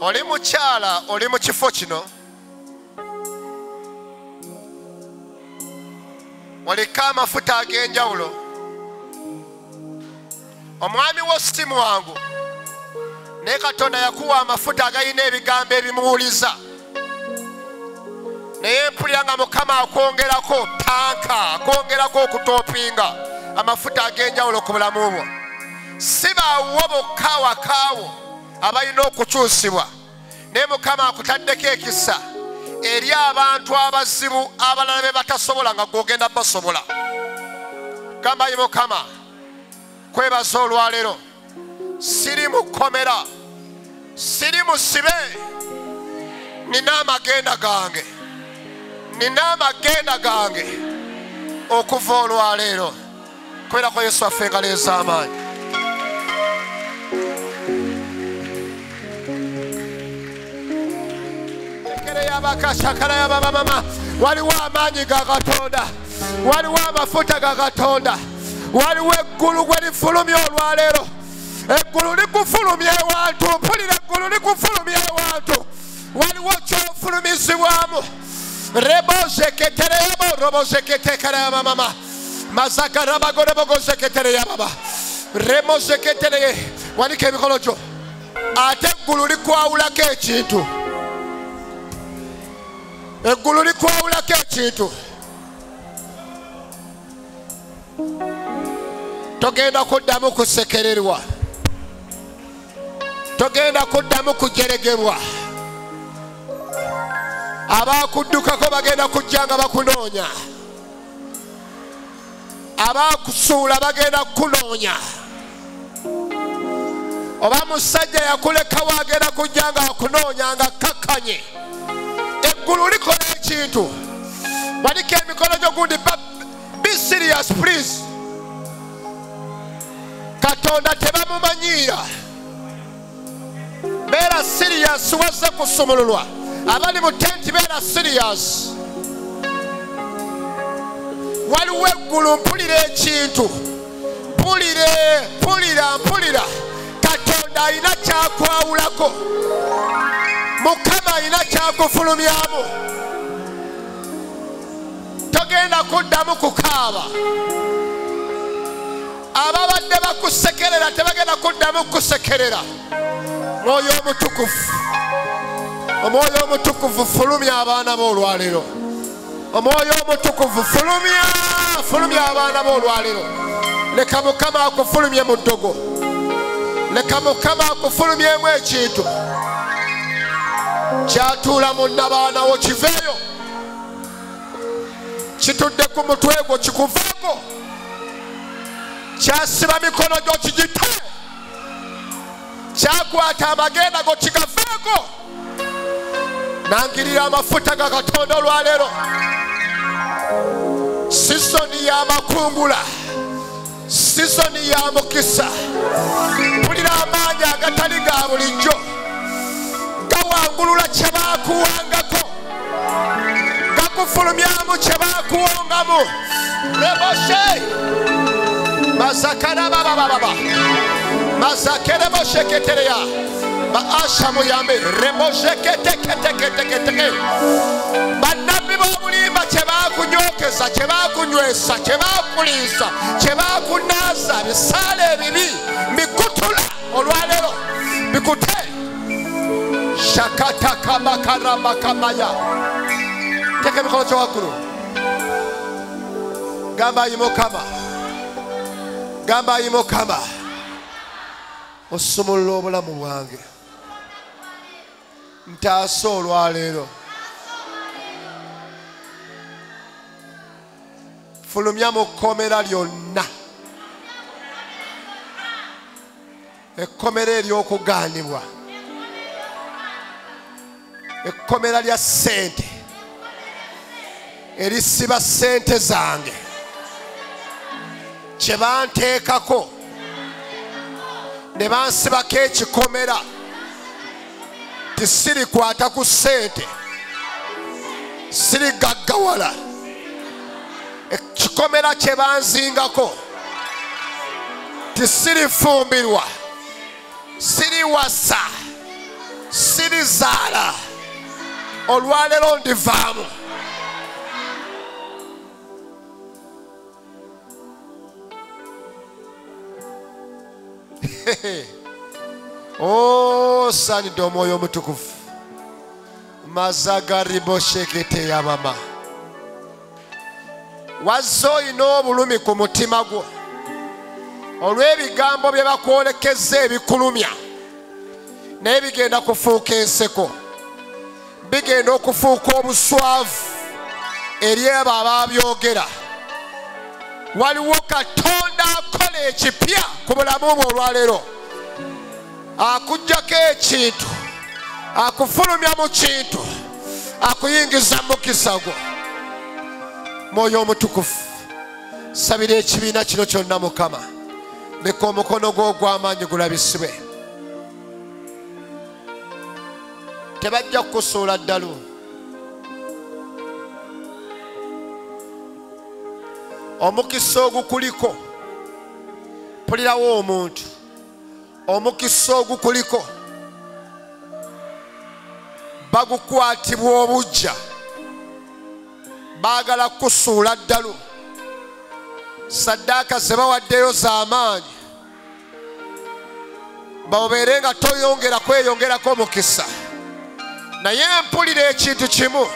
oli mukyala oli mu kifo kino? Oliko amafuta ag'enjawulo? Omwami wo si mwangu naye katonda yakuwa amafuta agayina ebigambo ebimuwuliza. Naye mpulira nga mukama akwongerako tanka akwongerako okutoopinga amafuta ag'enjawulo ku bulamu bwo. Si baawo bokka wakaawo abalina okukyusibwa. Naye mukama akutaddeko ekisa eri abantu abazibu abalala be batasobola nga gwogenda basobola. Gambayi mukama kwebaza olwaleero siri mukomera siri musibe nina amagenda gange nina amagenda gange okuva olwaleero. Kubeerako yesu affe engalo ez'amaanyi rabakashakarayabamama waliwo amaanyi ga katonda. Waliwo amafuta ga katonda. Waliwo eggulu gwe lifulumya olwaleero. Eggulu likufulumya ewantu mpulira eggulu likufulumya ewantu. Waliwo kyofulumizibwamu. Rebozeketereyabo robozeketekarayabamama mazakarabagorebogozekitereyababa remozeketereye wanika emikono gyo ate eggulu likwawulako ekintu eggulu likwawulako ekintu togenda kuddamu kusekererwa. Togenda kuddamu kujeregebwa. Abakuddukako bagenda kujja nga bakunoonya. Abakusuula bagenda kukunoonya. Oba musajja yakulekawo agenda kujja nga akunoonya nga kakkanye eggulu likola ekintu wanika emikono gyo gundi be serious please. Katonda tebamumanyiira beera serious wazze kusumululwa. Abali mu tenti beera serious. Waliwo eggulu mpulira ekintu. Mpulire mpulira mpulira. Katonda alina kyakwawulako alina kyakufulumyamu togenda kuddamu kukaaba. Ababadde bakusekerera tebagenda kuddamu kusekerera. Mwoyo omutukufu omwoyo omutukuvu fulumya abaana b'olwaliro. Omwoyo omutukuvu fulumya fulumya abaana b'olwaliro. Leka mukama akufulumye mu ddogo. Leka mukama akufulumyemu ekintu kyatuula mu nabaanawo kiveeyo. Kitudde ku mutwe gwo kikuvaako kyasiba mikono gyo kigite. Kyakwata amagenda go kigaveeko nangirira amafuta ga katonda olwaleero sisoni yamakungula sisoni ya mukisa. Mpulira amaanyi agatali ga bulijjo gawangulula kye bakuwangako gakufulumyamu kye bakuwongamu reboshe. Mazakarababababa mazakerebosheketereya baasha muyambe. Rebosheketeketeketeketeke bannabbi b'obulimba kye bakunyokeza kye bakunywesa kye bakuliisa kye bakunaaza bisaala ebibi mbikutula olwaleero. Bikute shakatakamakaramakamaya teka emikono kyo waggulu gamba ayi mukama gamba ayi mukama osumulula obulamu bwange. Ntaase olwaleero fulumya mu kkomera lyonna. Ekkomera ery'okugaanibwa ekkomera lya ssente. Erisiba ssente zange. Kye banteekako ne bansibako ekikomera tisirikwata ku ssente sirigaggawala. Ekikomera kye banzingako tisirifumbirwa siriwasa sirizaala olwaleero ndivaamu. Osaanidde omwoyo omutukufu mazagariboshekete yabama wazze olina obulumi ku mutima gwo. Olw'ebigambo bye bakwolekeza ebikulumya naye bigenda kufuuka enseko bigenda okufuuka obuswavu eri abo ababyogera. Waliwo katonda akola ekipya ku bulamu bwe olwaleero. Akugjako ekintu akufulumya mu kintu akuyingiza mu mukisa gwo. Mwoyo omutukufu sabira ekibiina kino kyonna mukama. Leka omukono gwo ogw'amaanyi gulabisibwe tebajja kukusoola ddalo omukisa ogukuliko mpulirawo omuntu. Omukisa ogukuliko bagukwatibwa obujja. Baagala kukusuula ddalo saddaaka ze bawaddeyo z'amaanyi baobeere nga toyongera kweyongerako omukisa. Naye mpulira ekintu kimu.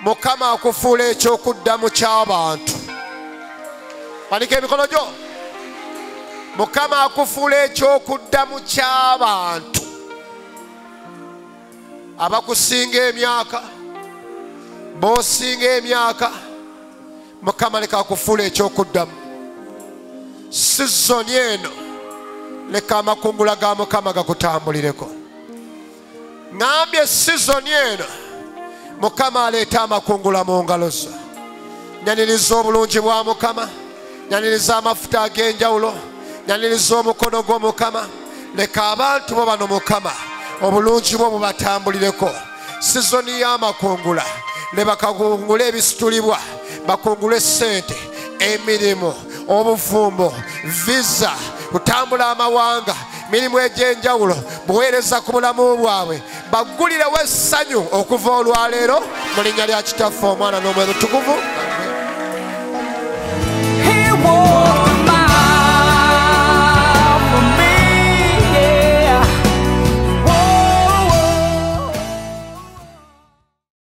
Mukama akufuula ekyokuddamu ky'abantu. Wanika emikono gyo. Mukama akufuula ekyokuddamu ky'abantu. Abakusinga emyaka b'osinga emyaka mukama leka akufuula ekyokuddamu. Sizoni eno. Leka amakungula ga mukama gakutambulireko ŋambye sizoni eno mukama aleeta amakungula mu ngalo zo. Nyaniriza obulungi bwa mukama. Nyaniriza amafuta ag'enjawulo. Nyaniriza omukono gw'omukama leka abantu bo bano mukama obulungi bwo bubatambulireko. Sizoni y'amakungula. Ne bakakungula ebisitulibwa. Bakungule sente emirimu obufumbo visa kutambula amawanga mirimu egy'enjawulo buweereza ku bulamu bwabwe. Baggulirewo essanyu okuva olwaleero mu linnya lya kitaffe omwana n'omweru tukuvu